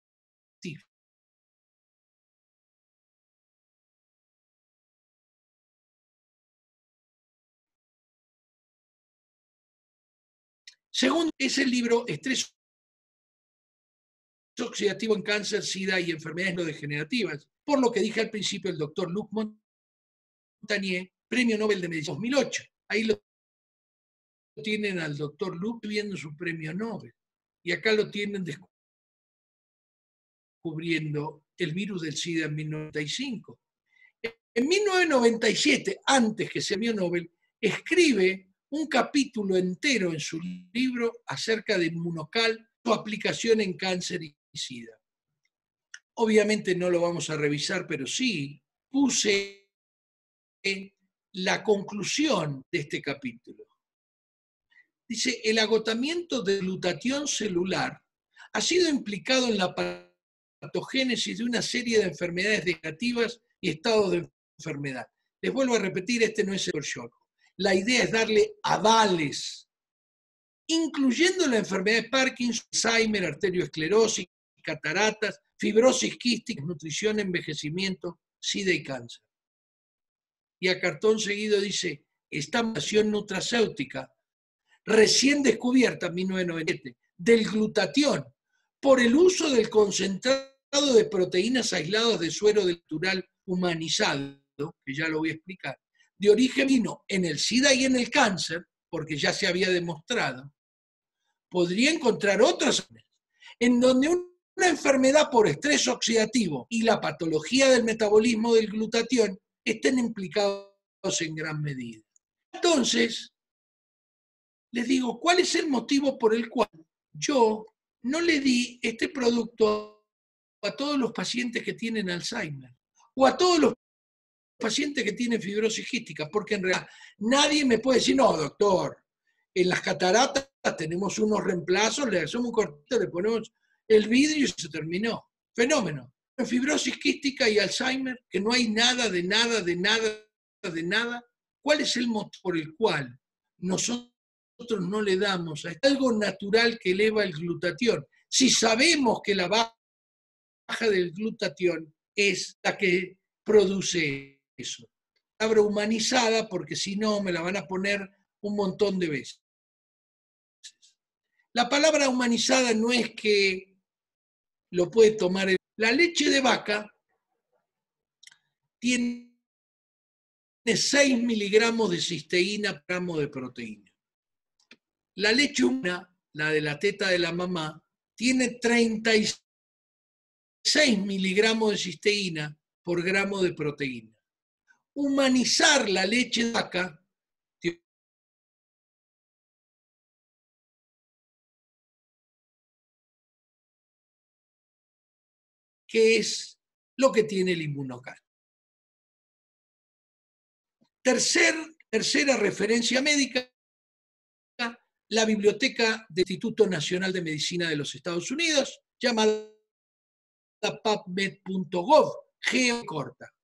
A: Segundo, es el libro Estrés oxidativo en cáncer, SIDA y enfermedades no degenerativas, por lo que dije al principio el doctor Luc Montagnier, Premio Nobel de Medicina 2008. Ahí lo tienen al doctor Luc viendo su premio Nobel. Y acá lo tienen descubriendo el virus del SIDA en 1995. En 1997, antes que se premio Nobel, escribe un capítulo entero en su libro acerca de inmunocal, su aplicación en cáncer y SIDA. Obviamente no lo vamos a revisar, pero sí puse la conclusión de este capítulo. Dice, el agotamiento de glutatión celular ha sido implicado en la patogénesis de una serie de enfermedades negativas y estados de enfermedad. Les vuelvo a repetir, este no es el shock. La idea es darle avales, incluyendo la enfermedad de Parkinson, Alzheimer, arterioesclerosis, cataratas, fibrosis quística, nutrición, envejecimiento, SIDA y cáncer. Y a cartón seguido dice, esta nutracéutica, recién descubierta en 1997, del glutatión, por el uso del concentrado de proteínas aisladas de suero natural humanizado, que ya lo voy a explicar, de origen vino en el SIDA y en el cáncer, porque ya se había demostrado, podría encontrar otras en donde una enfermedad por estrés oxidativo y la patología del metabolismo del glutatión estén implicados en gran medida. Entonces, les digo, ¿cuál es el motivo por el cual yo no le di este producto a todos los pacientes que tienen Alzheimer o a todos los pacientes que tienen fibrosis quística? Porque en realidad nadie me puede decir, no, doctor, en las cataratas tenemos unos reemplazos, le hacemos un corte, le ponemos el vidrio y se terminó. Fenómeno fibrosis quística y Alzheimer, que no hay nada, de nada, de nada, de nada, ¿cuál es el motivo por el cual nosotros no le damos a algo natural que eleva el glutatión? Si sabemos que la baja del glutatión es la que produce eso. Palabra humanizada porque si no me la van a poner un montón de veces. La palabra humanizada no es que lo puede tomar el la leche de vaca tiene 6 miligramos de cisteína por gramo de proteína. La leche humana, la de la teta de la mamá, tiene 36 miligramos de cisteína por gramo de proteína. Humanizar la leche de vaca que es lo que tiene el inmunocal. Tercer, tercera referencia médica, la Biblioteca del Instituto Nacional de Medicina de los Estados Unidos, llamada PubMed.gov, corta.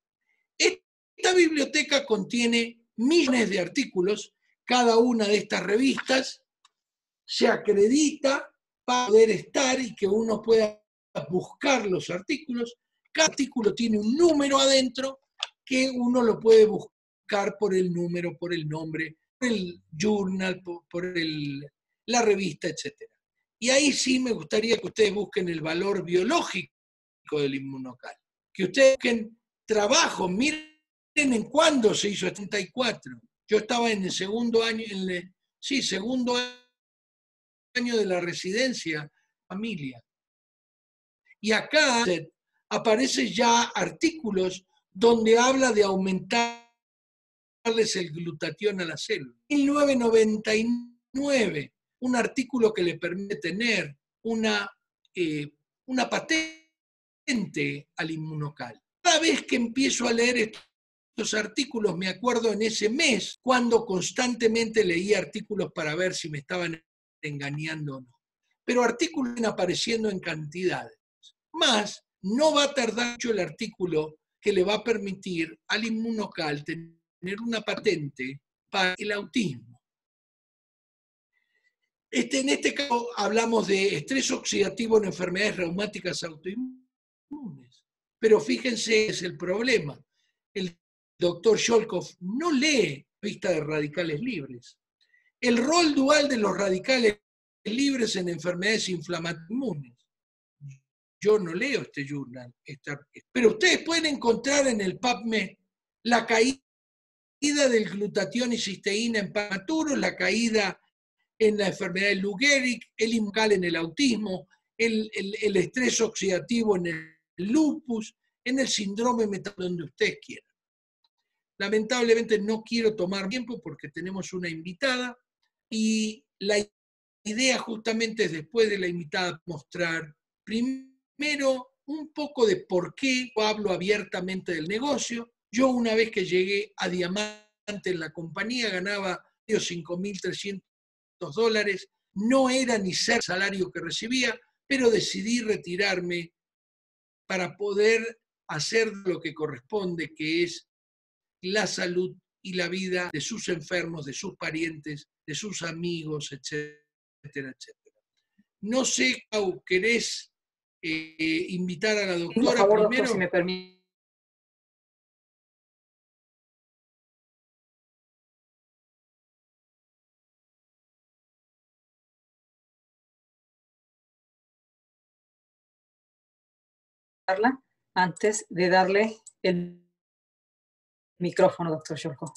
A: Esta biblioteca contiene millones de artículos, cada una de estas revistas se acredita para poder estar y que uno pueda buscar los artículos. Cada artículo tiene un número adentro que uno lo puede buscar por el número, por el nombre, por el journal, por, la revista, etc. Y ahí sí me gustaría que ustedes busquen el valor biológico del inmunocal. Que ustedes busquen trabajo, miren cuándo se hizo 74. Yo estaba en el segundo año, en sí, segundo año de la residencia, familia. Y acá aparecen ya artículos donde habla de aumentarles el glutatión a la célula. 1999, un artículo que le permite tener una, eh, una patente al inmunocal. Cada vez que empiezo a leer estos artículos, me acuerdo en ese mes, cuando constantemente leía artículos para ver si me estaban engañando o no. Pero artículos apareciendo en cantidades. Más, no va a tardar mucho el artículo que le va a permitir al inmunocal tener una patente para el autismo. Este, en este caso hablamos de estrés oxidativo en enfermedades reumáticas autoinmunes. Pero fíjense, es el problema. Doctor Sholkov no lee vista de radicales libres. El rol dual de los radicales libres en enfermedades inflamatorias yo no leo este journal, pero ustedes pueden encontrar en el PubMed la caída del glutatión y cisteína en pamaturos, la caída en la enfermedad de Lou el IMCAL en el autismo, el, estrés oxidativo en el lupus, en el síndrome metabólico, donde ustedes quieran. Lamentablemente no quiero tomar tiempo porque tenemos una invitada y la idea justamente es después de la invitada mostrar primero un poco de por qué hablo abiertamente del negocio. Yo una vez que llegué a Diamante en la compañía ganaba 5.300 dólares. No era ni ser salario que recibía, pero decidí retirarme para poder hacer lo que corresponde, que es la salud y la vida de sus enfermos, de sus parientes, de sus amigos, etcétera, etcétera. No sé, Cau, ¿querés eh, invitar a la doctora
B: favor,
A: primero.
B: si me permite. antes de darle el micrófono, doctor Shorko.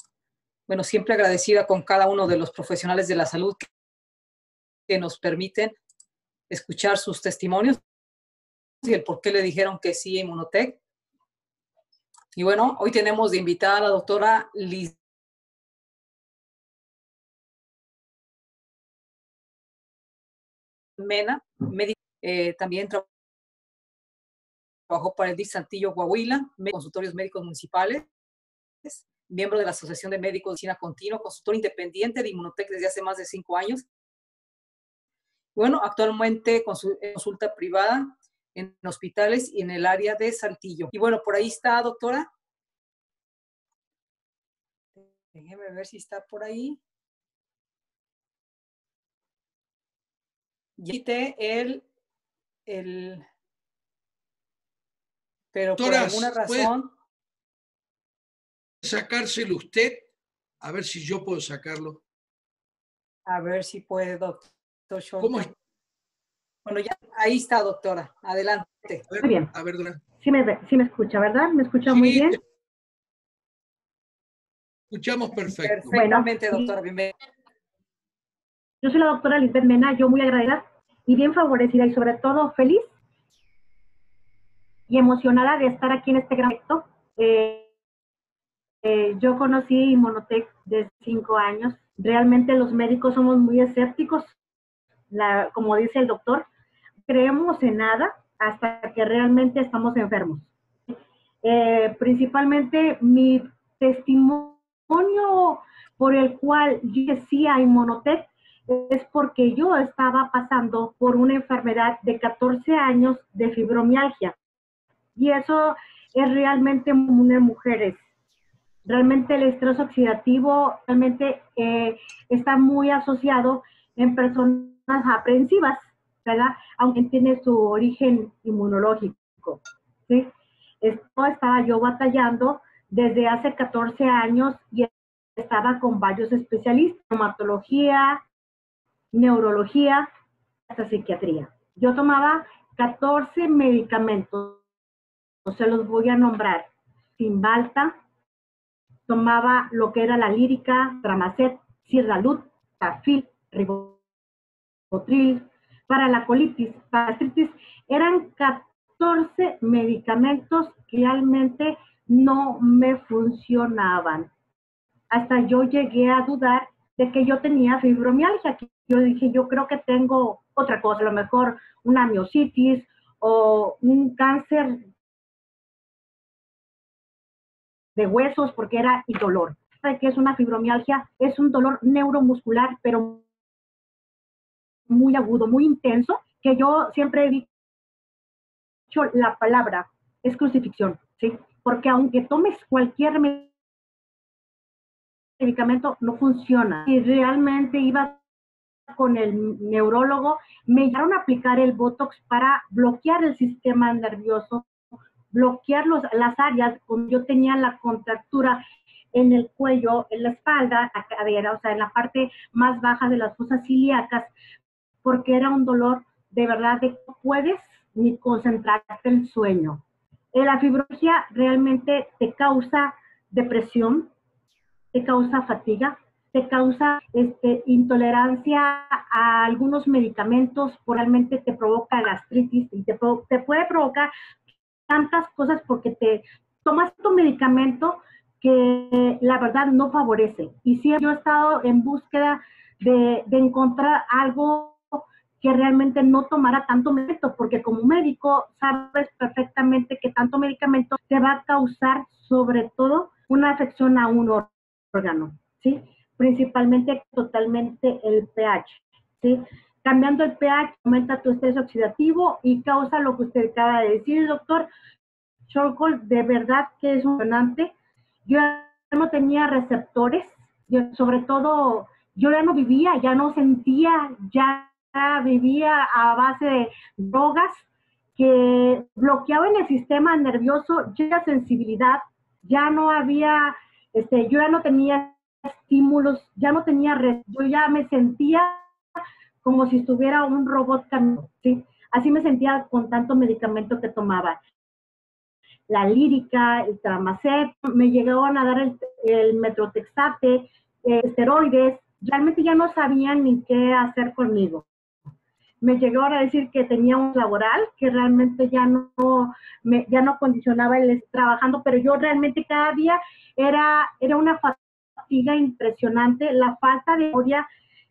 B: Bueno, siempre agradecida con cada uno de los profesionales de la salud que nos permiten escuchar sus testimonios y el por qué le dijeron que sí a Inmunotech. Y bueno, hoy tenemos de invitada a la doctora Liz. Mena, eh, también trabajó para el DIF Santillo Coahuila, consultorios médicos municipales, miembro de la Asociación de Médicos de Medicina Continua, consultor independiente de Inmunotech desde hace más de cinco años. Bueno, actualmente consulta privada en hospitales y en el área de Saltillo. Y bueno, por ahí está, doctora. Déjeme ver si está por ahí. Quité el, el, pero por alguna razón.
A: Sacárselo usted, a ver si yo puedo sacarlo.
B: A ver si puede, doctor.
A: ¿Cómo,
B: bueno, ya ahí está, doctora. Adelante.
C: muy bien. A ver, Sí me, me escucha, ¿verdad? ¿Me escucha muy bien?
A: Escuchamos perfecto.
B: Perfectamente, doctora. Bienvenida.
D: Yo soy la doctora Lisbeth Mena, yo muy agradecida y bien favorecida y sobre todo feliz y emocionada de estar aquí en este gran proyecto. Eh, eh, yo conocí Monotec de cinco años. Realmente los médicos somos muy escépticos, la, como dice el doctor, creemos en nada hasta que realmente estamos enfermos. Eh, principalmente mi testimonio por el cual yo decía Inmunotech es porque yo estaba pasando por una enfermedad de 14 años de fibromialgia. Y eso es realmente una mujeres. Realmente el estrés oxidativo realmente eh, está muy asociado en personas aprensivas, ¿verdad? Aunque tiene su origen inmunológico, ¿sí? Esto estaba yo batallando desde hace 14 años y estaba con varios especialistas, reumatología, neurología, hasta psiquiatría. Yo tomaba 14 medicamentos, no se los voy a nombrar, Simbalta, tomaba lo que era la lírica, Tramacet, Sirdalut, Tafil, Ribotril, para la colitis, para artritis, eran 14 medicamentos que realmente no me funcionaban. Hasta yo llegué a dudar de que yo tenía fibromialgia. Yo dije, yo creo que tengo otra cosa, a lo mejor una miocitis o un cáncer de huesos porque era y dolor. ¿Qué es una fibromialgia? Es un dolor neuromuscular, pero muy agudo, muy intenso, que yo siempre he dicho la palabra es crucifixión, ¿sí? Porque aunque tomes cualquier medicamento, no funciona. Y realmente iba con el neurólogo, me llegaron a aplicar el Botox para bloquear el sistema nervioso, bloquear las áreas donde yo tenía la contractura en el cuello, en la espalda, la cadera, o sea, en la parte más baja de las fosas ilíacas, porque era un dolor de verdad de no puedes ni concentrarte en sueño. Eh, la fibromialgia realmente te causa depresión, te causa fatiga, te causa este, intolerancia a algunos medicamentos, realmente te provoca gastritis y te, te puede provocar tantas cosas porque te tomas tu medicamento que la verdad no favorece. Y siempre yo he estado en búsqueda de, encontrar algo que realmente no tomara tanto medicamento, porque como médico sabes perfectamente que tanto medicamento te va a causar sobre todo una afección a un órgano, ¿sí? Principalmente totalmente el pH, ¿sí? Cambiando el pH aumenta tu estrés oxidativo y causa lo que usted acaba de decir, doctor. Shortcall, de verdad que es impresionante. Yo no tenía receptores, yo, sobre todo yo ya no vivía, ya no sentía, ya vivía a base de drogas que bloqueaban el sistema nervioso, ya sensibilidad, ya no había, este, yo ya no tenía estímulos, ya no tenía, yo ya me sentía como si estuviera un robot ¿sí? Así me sentía con tanto medicamento que tomaba. La lírica, el tramacet, me llegaban a dar el, el metrotexate, esteroides, realmente ya no sabían ni qué hacer conmigo me llegó a decir que tenía un laboral, que realmente ya no, me, ya no condicionaba el trabajando, pero yo realmente cada día era, era una fatiga impresionante, la falta de memoria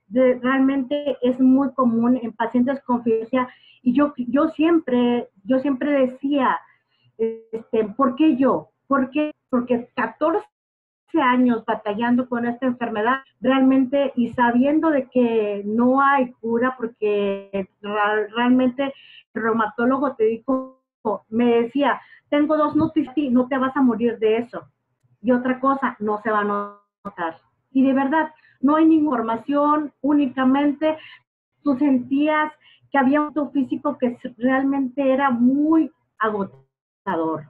D: realmente es muy común en pacientes con fibromialgia y yo, yo siempre, yo siempre decía, este, ¿por qué yo? ¿Por qué? Porque 14 años batallando con esta enfermedad, realmente y sabiendo de que no hay cura, porque realmente el reumatólogo te dijo, me decía, tengo dos noticias, no te vas a morir de eso. Y otra cosa, no se va a notar. Y de verdad, no hay información, únicamente tú sentías que había un físico que realmente era muy agotador.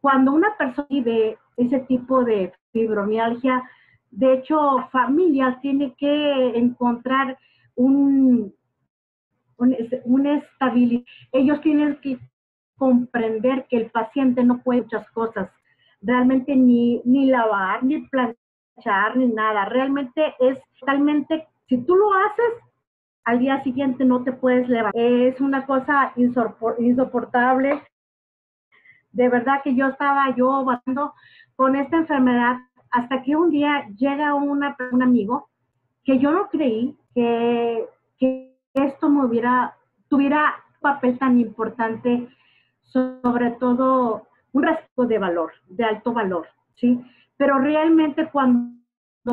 D: Cuando una persona vive ese tipo de fibromialgia. De hecho, familias tienen que encontrar un, una estabilidad. Ellos tienen que comprender que el paciente no puede muchas cosas, realmente ni, ni lavar, ni ni nada. Realmente es totalmente Si tú lo haces, al día siguiente no te puedes levantar. Es una cosa insoportable. De verdad que yo estaba yo batando con esta enfermedad hasta que un día llega una, un amigo que yo no creí que, esto me hubiera, tuviera papel tan importante, sobre todo un rasgo de valor, de alto valor, ¿sí? Pero realmente cuando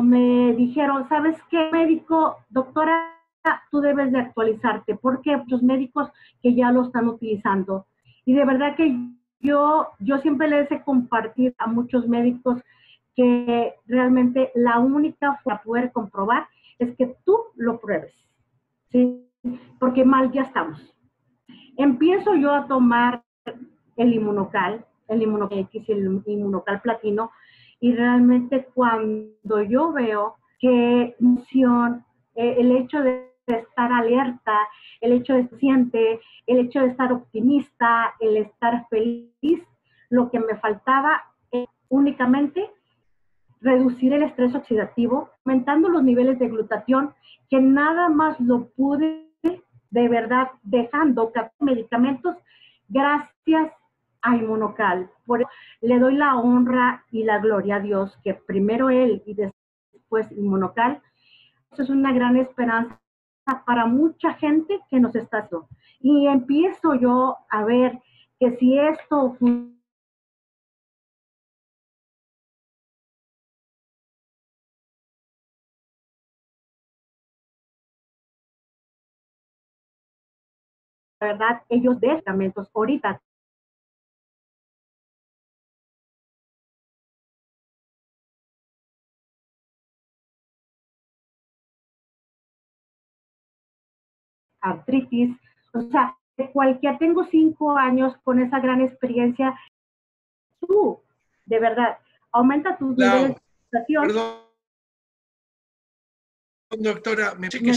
D: me dijeron, ¿sabes qué, médico, doctora? Tú debes de actualizarte, porque hay muchos médicos que ya lo están utilizando. Y de verdad que yo, yo siempre les he compartido a muchos médicos que realmente la única de poder comprobar es que tú lo pruebes, ¿sí? Porque mal ya estamos. Empiezo yo a tomar el inmunocal, el inmunocal X y el inmunocal platino, y realmente cuando yo veo que eh, el hecho de estar alerta, el hecho de siente, el hecho de estar optimista, el estar feliz, lo que me faltaba es únicamente reducir el estrés oxidativo, aumentando los niveles de glutatión, que nada más lo pude de verdad dejando medicamentos gracias a Inmunocal. Por eso le doy la honra y la gloria a Dios que primero él y después Inmunocal. Eso es una gran esperanza para mucha gente que nos está haciendo. Y empiezo yo a ver que si esto verdad, ellos de ahorita artritis, o sea, de cualquier, tengo cinco años con esa gran experiencia, tú, de verdad, aumenta tus niveles de
A: Perdón, doctora, me, me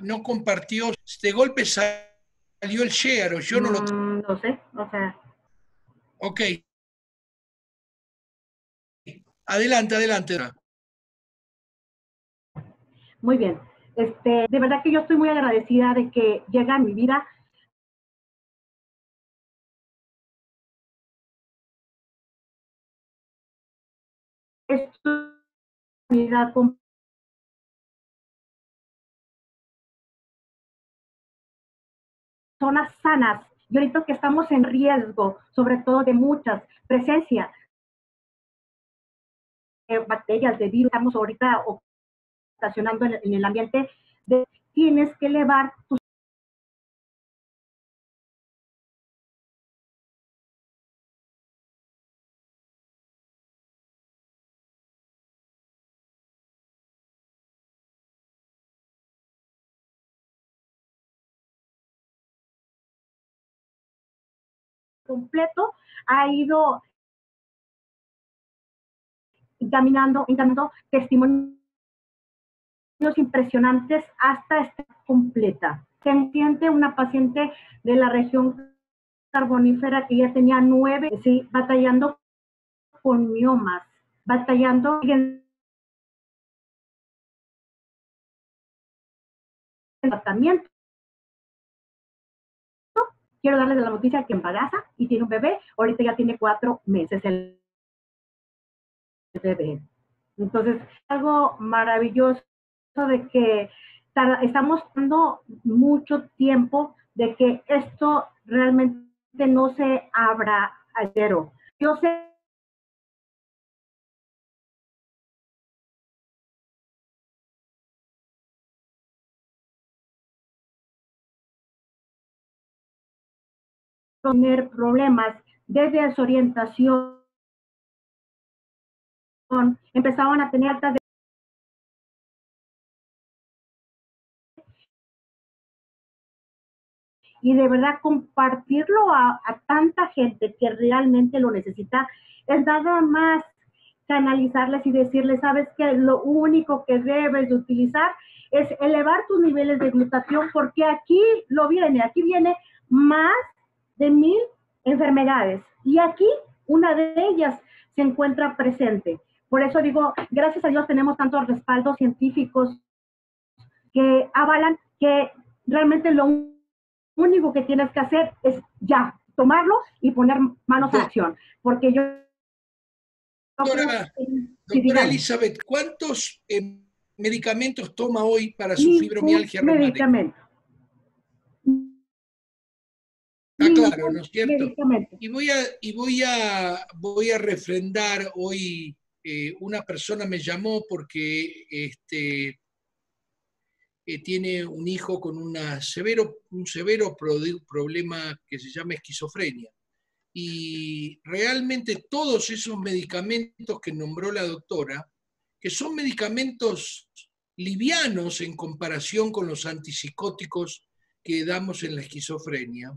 A: no compartió, de golpe salió el share, o yo no lo...
D: Mm, no sé, o sea...
A: Ok, Adelante, adelante.
D: Muy bien. Este, de verdad que yo estoy muy agradecida de que llega a mi vida esto personas sanas. Y ahorita que estamos en riesgo, sobre todo de muchas presencias bacterias, de virus, estamos ahorita ocasionando en, el ambiente, de, tienes que elevar tus completo ha ido encaminando, encaminando testimonios impresionantes hasta estar completa. Se entiende una paciente de la región carbonífera que ya tenía nueve, sí, batallando con miomas, batallando en tratamiento. Quiero darles la noticia que embaraza y tiene un bebé, ahorita ya tiene cuatro meses. Entonces, algo maravilloso de que estamos dando mucho tiempo de que esto realmente no se abra a cero. Yo sé tener problemas de desorientación empezaban a tener altas y de verdad compartirlo a, tanta gente que realmente lo necesita es nada más canalizarles y decirles, sabes que lo único que debes de utilizar es elevar tus niveles de glutatión porque aquí lo viene, aquí viene más de mil enfermedades. Y aquí una de ellas se encuentra presente. Por eso digo, gracias a Dios tenemos tantos respaldos científicos que avalan que realmente lo único que tienes que hacer es ya tomarlo y poner manos a acción. Porque yo...
A: Doctora, Elizabeth, ¿cuántos eh, medicamentos toma hoy para su fibromialgia reumática? Medicamento. Ah, claro, ¿no es cierto? Y voy a, y voy a, voy a refrendar hoy, eh, una persona me llamó porque este, eh, tiene un hijo con una severo, un severo problema que se llama esquizofrenia. Y realmente todos esos medicamentos que nombró la doctora, que son medicamentos livianos en comparación con los antipsicóticos que damos en la esquizofrenia,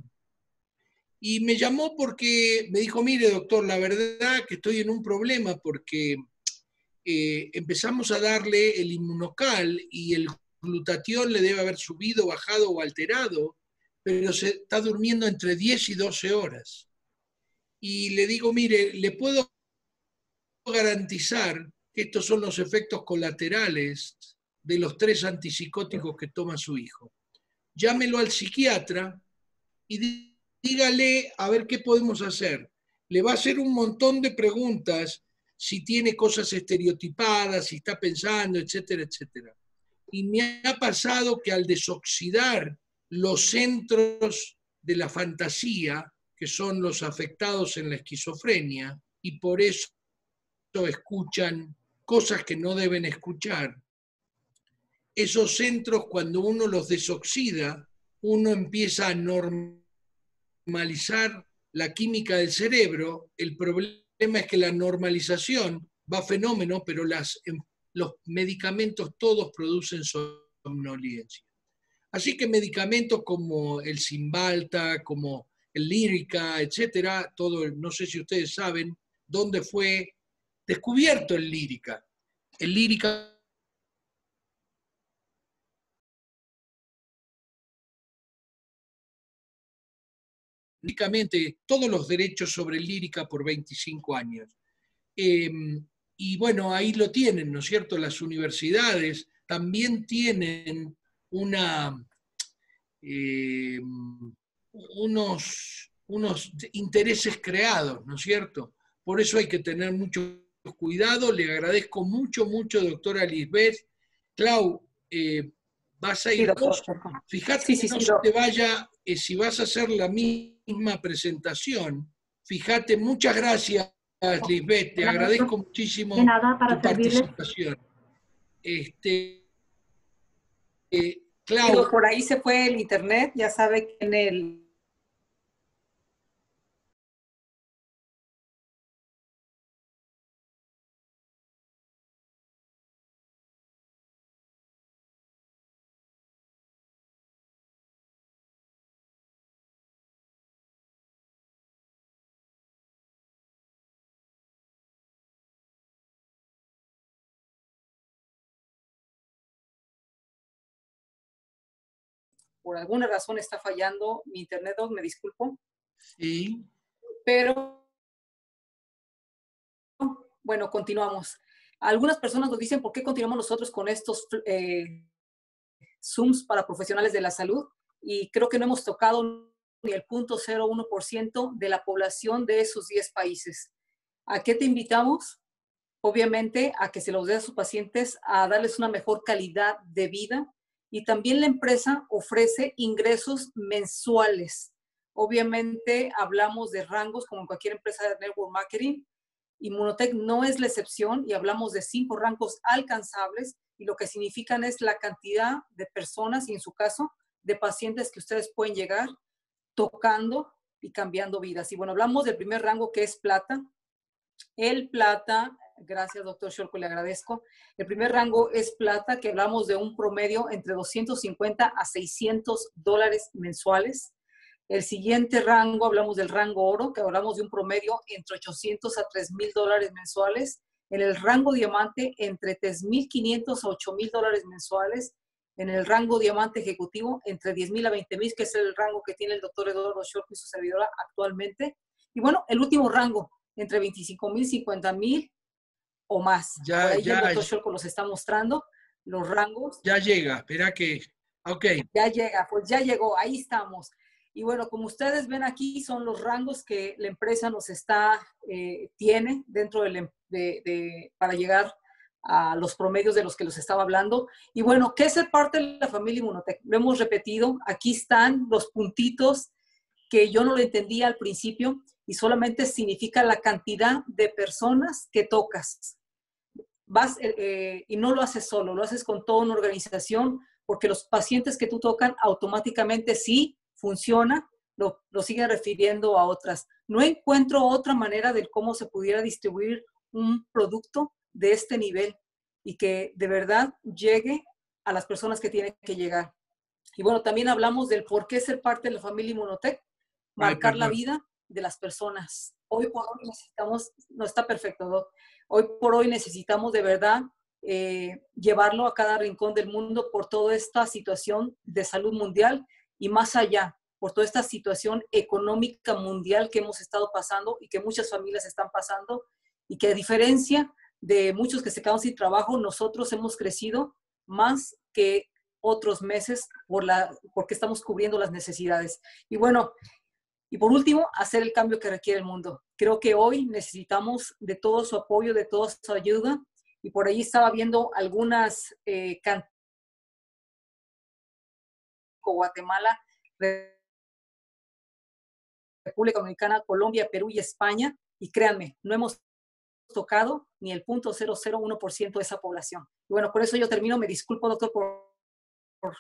A: y me llamó porque me dijo, mire doctor, la verdad que estoy en un problema porque eh, empezamos a darle el inmunocal y el glutatión le debe haber subido, bajado o alterado, pero se está durmiendo entre 10 y 12 horas. Y le digo, mire, le puedo garantizar que estos son los efectos colaterales de los tres antipsicóticos que toma su hijo. Llámelo al psiquiatra y dígale a ver qué podemos hacer. Le va a hacer un montón de preguntas si tiene cosas estereotipadas, si está pensando, etcétera, etcétera. Y me ha pasado que al desoxidar los centros de la fantasía, que son los afectados en la esquizofrenia, y por eso escuchan cosas que no deben escuchar, esos centros cuando uno los desoxida, uno empieza a normalizar normalizar la química del cerebro, el problema es que la normalización va fenómeno, pero em, los medicamentos todos producen somnolencia. Así que medicamentos como el Simbalta, como el Lírica, etcétera, todo, no sé si ustedes saben dónde fue descubierto el Lírica. El Lírica únicamente todos los derechos sobre lírica por 25 años. Em, y bueno, ahí lo tienen, ¿no es cierto? Las universidades también tienen una, em, unos, unos intereses creados, ¿no es cierto? Por eso hay que tener mucho cuidado. Le agradezco mucho, mucho, doctora Lisbeth. Clau, eh, vas a ir. Fíjate que no se te vaya, eh, si vas a hacer la misma presentación. Fíjate, muchas gracias, Lisbeth, te agradezco muchísimo
D: nada, para tu participación.
A: Este,
B: eh, Claudio. Por ahí se fue el internet, ya sabe que en el por alguna razón está fallando mi internet, me disculpo.
A: Sí.
B: Pero, bueno, continuamos. Algunas personas nos dicen por qué continuamos nosotros con estos eh, Zooms para profesionales de la salud y creo que no hemos tocado ni el punto 0,1% de la población de esos 10 países. ¿A qué te invitamos? Obviamente a que se los dé a sus pacientes, a darles una mejor calidad de vida, y también la empresa ofrece ingresos mensuales. Obviamente hablamos de rangos como en cualquier empresa de network marketing. Inmunotech no es la excepción y hablamos de cinco rangos alcanzables y lo que significan es la cantidad de personas y en su caso de pacientes que ustedes pueden llegar tocando y cambiando vidas. Y bueno, hablamos del primer rango que es plata. El plata Gracias, doctor Shorko, le agradezco. El primer rango es plata, que hablamos de un promedio entre 250 a 600 dólares mensuales. El siguiente rango, hablamos del rango oro, que hablamos de un promedio entre 800 a 3,000 dólares mensuales. En el rango diamante, entre 3,500 a 8,000 dólares mensuales. en el rango diamante ejecutivo entre 10 mil a 20 mil, que es el rango que tiene el doctor Eduardo Short y su servidora actualmente. Y bueno, el último rango, entre 25 mil, 50 mil o más.
A: Ya,
B: ahí
A: ya,
B: el los está mostrando, los rangos.
A: Ya llega, espera que, ok.
B: Ya llega, pues ya llegó, ahí estamos. Y bueno, como ustedes ven aquí, son los rangos que la empresa nos está, eh, tiene dentro em, de, de, para llegar a los promedios de los que los estaba hablando. Y bueno, ¿qué es ser parte de la familia Inmunotech? Lo hemos repetido, aquí están los puntitos que yo no lo entendía al principio y solamente significa la cantidad de personas que tocas. Vas eh, eh, y no lo haces solo, lo haces con toda una organización porque los pacientes que tú tocan automáticamente sí funciona, lo, lo siguen refiriendo a otras. No encuentro otra manera de cómo se pudiera distribuir un producto de este nivel y que de verdad llegue a las personas que tienen que llegar. Y bueno, también hablamos del por qué ser parte de la familia Inmunotech, marcar la vida de las personas. Hoy por hoy necesitamos, no está perfecto, hoy por hoy necesitamos de verdad eh, llevarlo a cada rincón del mundo por toda esta situación de salud mundial y más allá, por toda esta situación económica mundial que hemos estado pasando y que muchas familias están pasando y que a diferencia de muchos que se quedan sin trabajo, nosotros hemos crecido más que otros meses por la, porque estamos cubriendo las necesidades. Y bueno, y por último, hacer el cambio que requiere el mundo. Creo que hoy necesitamos de todo su apoyo, de toda su ayuda. Y por ahí estaba viendo algunas eh, Guatemala, República Dominicana, Colombia, Perú y España. Y créanme, no hemos tocado ni el punto 001% de esa población. Y bueno, por eso yo termino, me disculpo, doctor, por,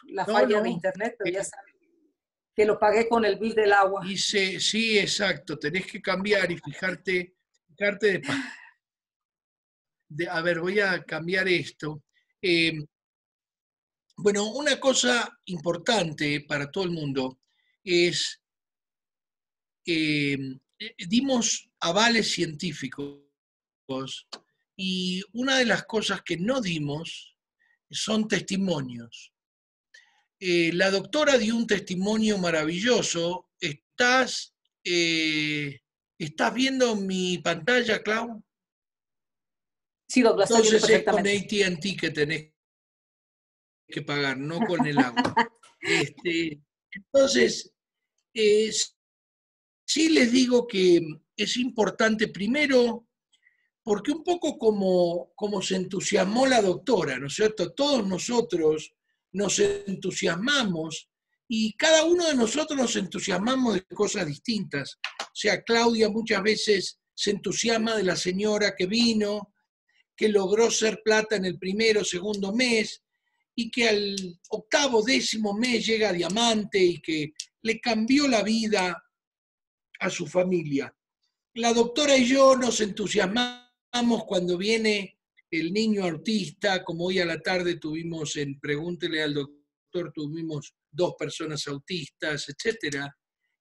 B: la falla de internet, pero ya eh, saben que lo pagué con el bill del agua.
A: Dice, sí, exacto, tenés que cambiar y fijarte, fijarte de, a ver, voy a cambiar esto. Em, bueno, una cosa importante para todo el mundo es, em, eh, dimos avales científicos y una de las cosas que no dimos son testimonios. Eh, la doctora dio un testimonio maravilloso. ¿Estás, eh, ¿Estás viendo mi pantalla, Clau?
B: Sí, doctora,
A: Entonces es con ATT que tenés que pagar, no con el agua. Este, entonces, eh, sí les digo que es importante primero porque un poco como, como se entusiasmó la doctora, ¿no es cierto? Todos nosotros nos entusiasmamos y cada uno de nosotros nos entusiasmamos de cosas distintas. O sea, Claudia muchas veces se entusiasma de la señora que vino, que logró ser plata en el primero segundo mes y que al octavo décimo mes llega diamante y que le cambió la vida a su familia. La doctora y yo nos entusiasmamos cuando viene el niño autista, como hoy a la tarde tuvimos en Pregúntele al doctor, tuvimos dos personas autistas, etcétera,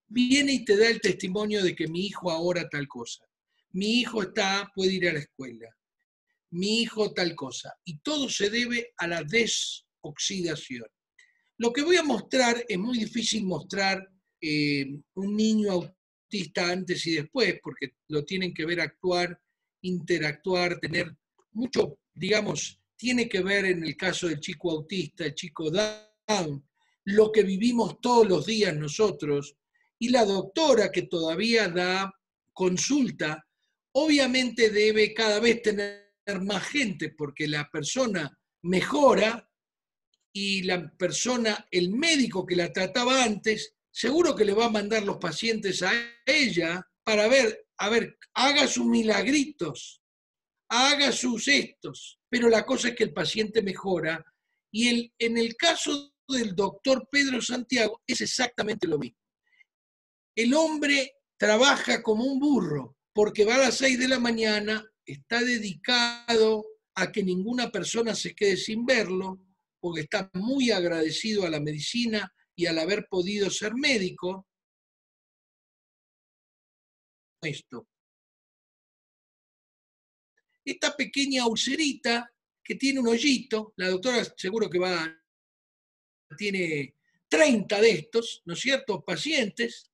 A: viene y te da el testimonio de que mi hijo ahora tal cosa. Mi hijo está, puede ir a la escuela. Mi hijo tal cosa. Y todo se debe a la desoxidación. Lo que voy a mostrar es muy difícil mostrar eh, un niño autista antes y después, porque lo tienen que ver actuar interactuar, tener mucho, digamos, tiene que ver en el caso del chico autista, el chico Down, lo que vivimos todos los días nosotros, y la doctora que todavía da consulta, obviamente debe cada vez tener más gente porque la persona mejora y la persona, el médico que la trataba antes, seguro que le va a mandar los pacientes a ella para ver a ver, haga sus milagritos, haga sus estos, pero la cosa es que el paciente mejora y el, en el caso del doctor Pedro Santiago es exactamente lo mismo. El hombre trabaja como un burro porque va a las 6 de la mañana, está dedicado a que ninguna persona se quede sin verlo, porque está muy agradecido a la medicina y al haber podido ser médico, esto. Esta pequeña ulcerita que tiene un hoyito, la doctora seguro que va tiene 30 de estos, ¿no es cierto?, pacientes,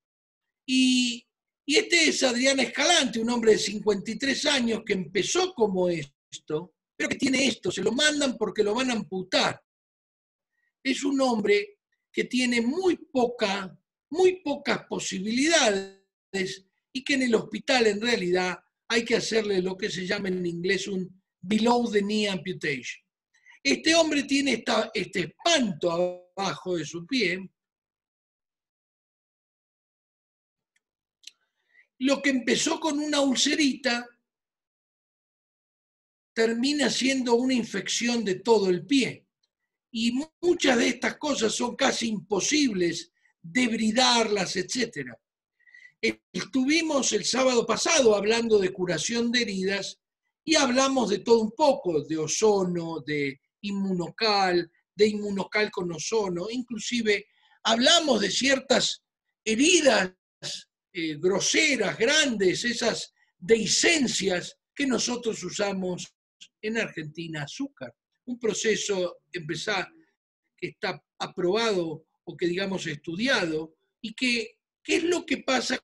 A: y, y este es Adrián Escalante, un hombre de 53 años que empezó como esto, pero que tiene esto, se lo mandan porque lo van a amputar. Es un hombre que tiene muy poca, muy pocas posibilidades y que en el hospital en realidad hay que hacerle lo que se llama en inglés un below the knee amputation. Este hombre tiene esta, este espanto abajo de su pie. Lo que empezó con una ulcerita termina siendo una infección de todo el pie. Y muchas de estas cosas son casi imposibles de bridarlas, etc. Estuvimos el sábado pasado hablando de curación de heridas y hablamos de todo un poco, de ozono, de inmunocal, de inmunocal con ozono, inclusive hablamos de ciertas heridas eh, groseras, grandes, esas dehiscencias que nosotros usamos en Argentina, azúcar. Un proceso empezar, que está aprobado o que digamos estudiado y que, ¿qué es lo que pasa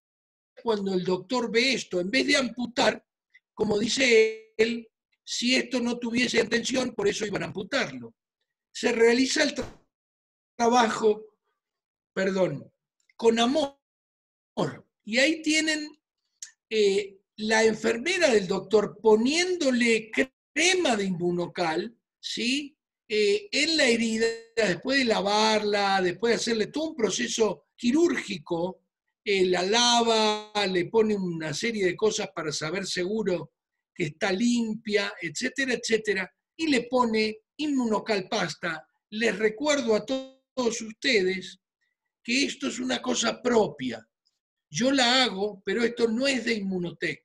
A: cuando el doctor ve esto? En vez de amputar, como dice él, si esto no tuviese intención, por eso iban a amputarlo. Se realiza el trabajo, perdón, con amor. Y ahí tienen eh, la enfermera del doctor poniéndole crema de inmunocal, ¿sí? Eh, en la herida, después de lavarla, después de hacerle todo un proceso quirúrgico, eh, la lava, le pone una serie de cosas para saber seguro que está limpia, etcétera, etcétera, y le pone inmunocalpasta. Les recuerdo a todos ustedes que esto es una cosa propia. Yo la hago, pero esto no es de Inmunotech.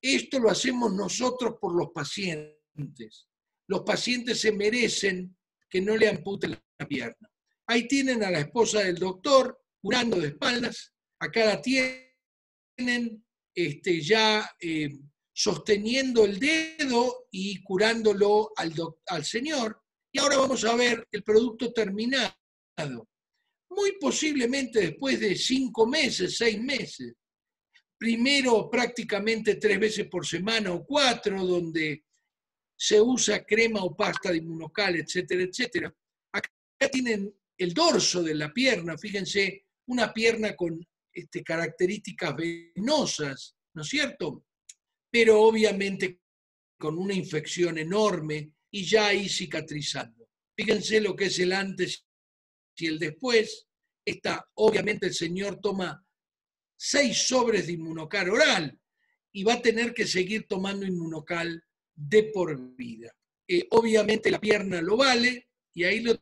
A: Esto lo hacemos nosotros por los pacientes. Los pacientes se merecen que no le amputen la pierna. Ahí tienen a la esposa del doctor curando de espaldas. Acá la tienen este, ya eh, sosteniendo el dedo y curándolo al, al Señor. Y ahora vamos a ver el producto terminado. Muy posiblemente después de cinco meses, seis meses. Primero prácticamente tres veces por semana o cuatro, donde se usa crema o pasta de inmunocal, etcétera, etcétera. Acá tienen el dorso de la pierna, fíjense, una pierna con este, características venosas, ¿no es cierto? pero obviamente con una infección enorme y ya ahí cicatrizando. Fíjense lo que es el antes y el después. Está, obviamente el señor toma seis sobres de inmunocal oral y va a tener que seguir tomando inmunocal de por vida. Eh, obviamente la pierna lo vale y ahí lo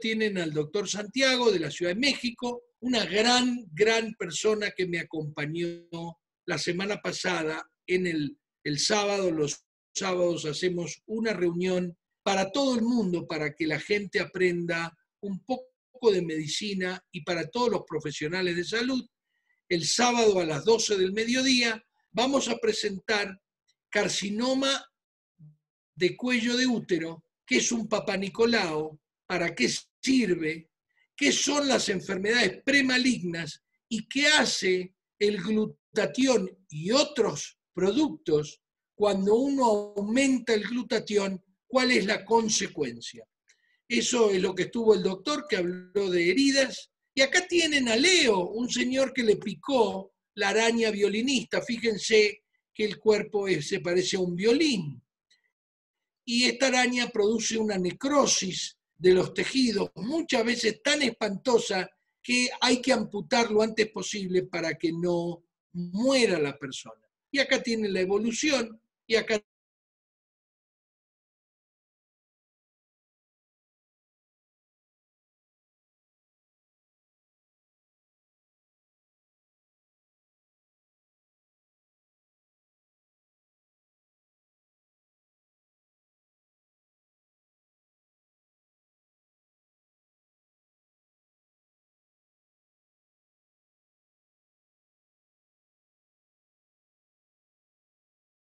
A: tienen al doctor Santiago de la Ciudad de México, una gran, gran persona que me acompañó la semana pasada en el, el sábado, los sábados hacemos una reunión para todo el mundo, para que la gente aprenda un poco de medicina y para todos los profesionales de salud. El sábado a las 12 del mediodía vamos a presentar carcinoma de cuello de útero, que es un papanicolao, para qué sirve, qué son las enfermedades premalignas y qué hace el glutatión y otros productos, cuando uno aumenta el glutatión, ¿cuál es la consecuencia? Eso es lo que estuvo el doctor que habló de heridas. Y acá tienen a Leo, un señor que le picó la araña violinista. Fíjense que el cuerpo se parece a un violín. Y esta araña produce una necrosis de los tejidos, muchas veces tan espantosa que hay que amputar lo antes posible para que no muera la persona. Y acá tienen la evolución y acá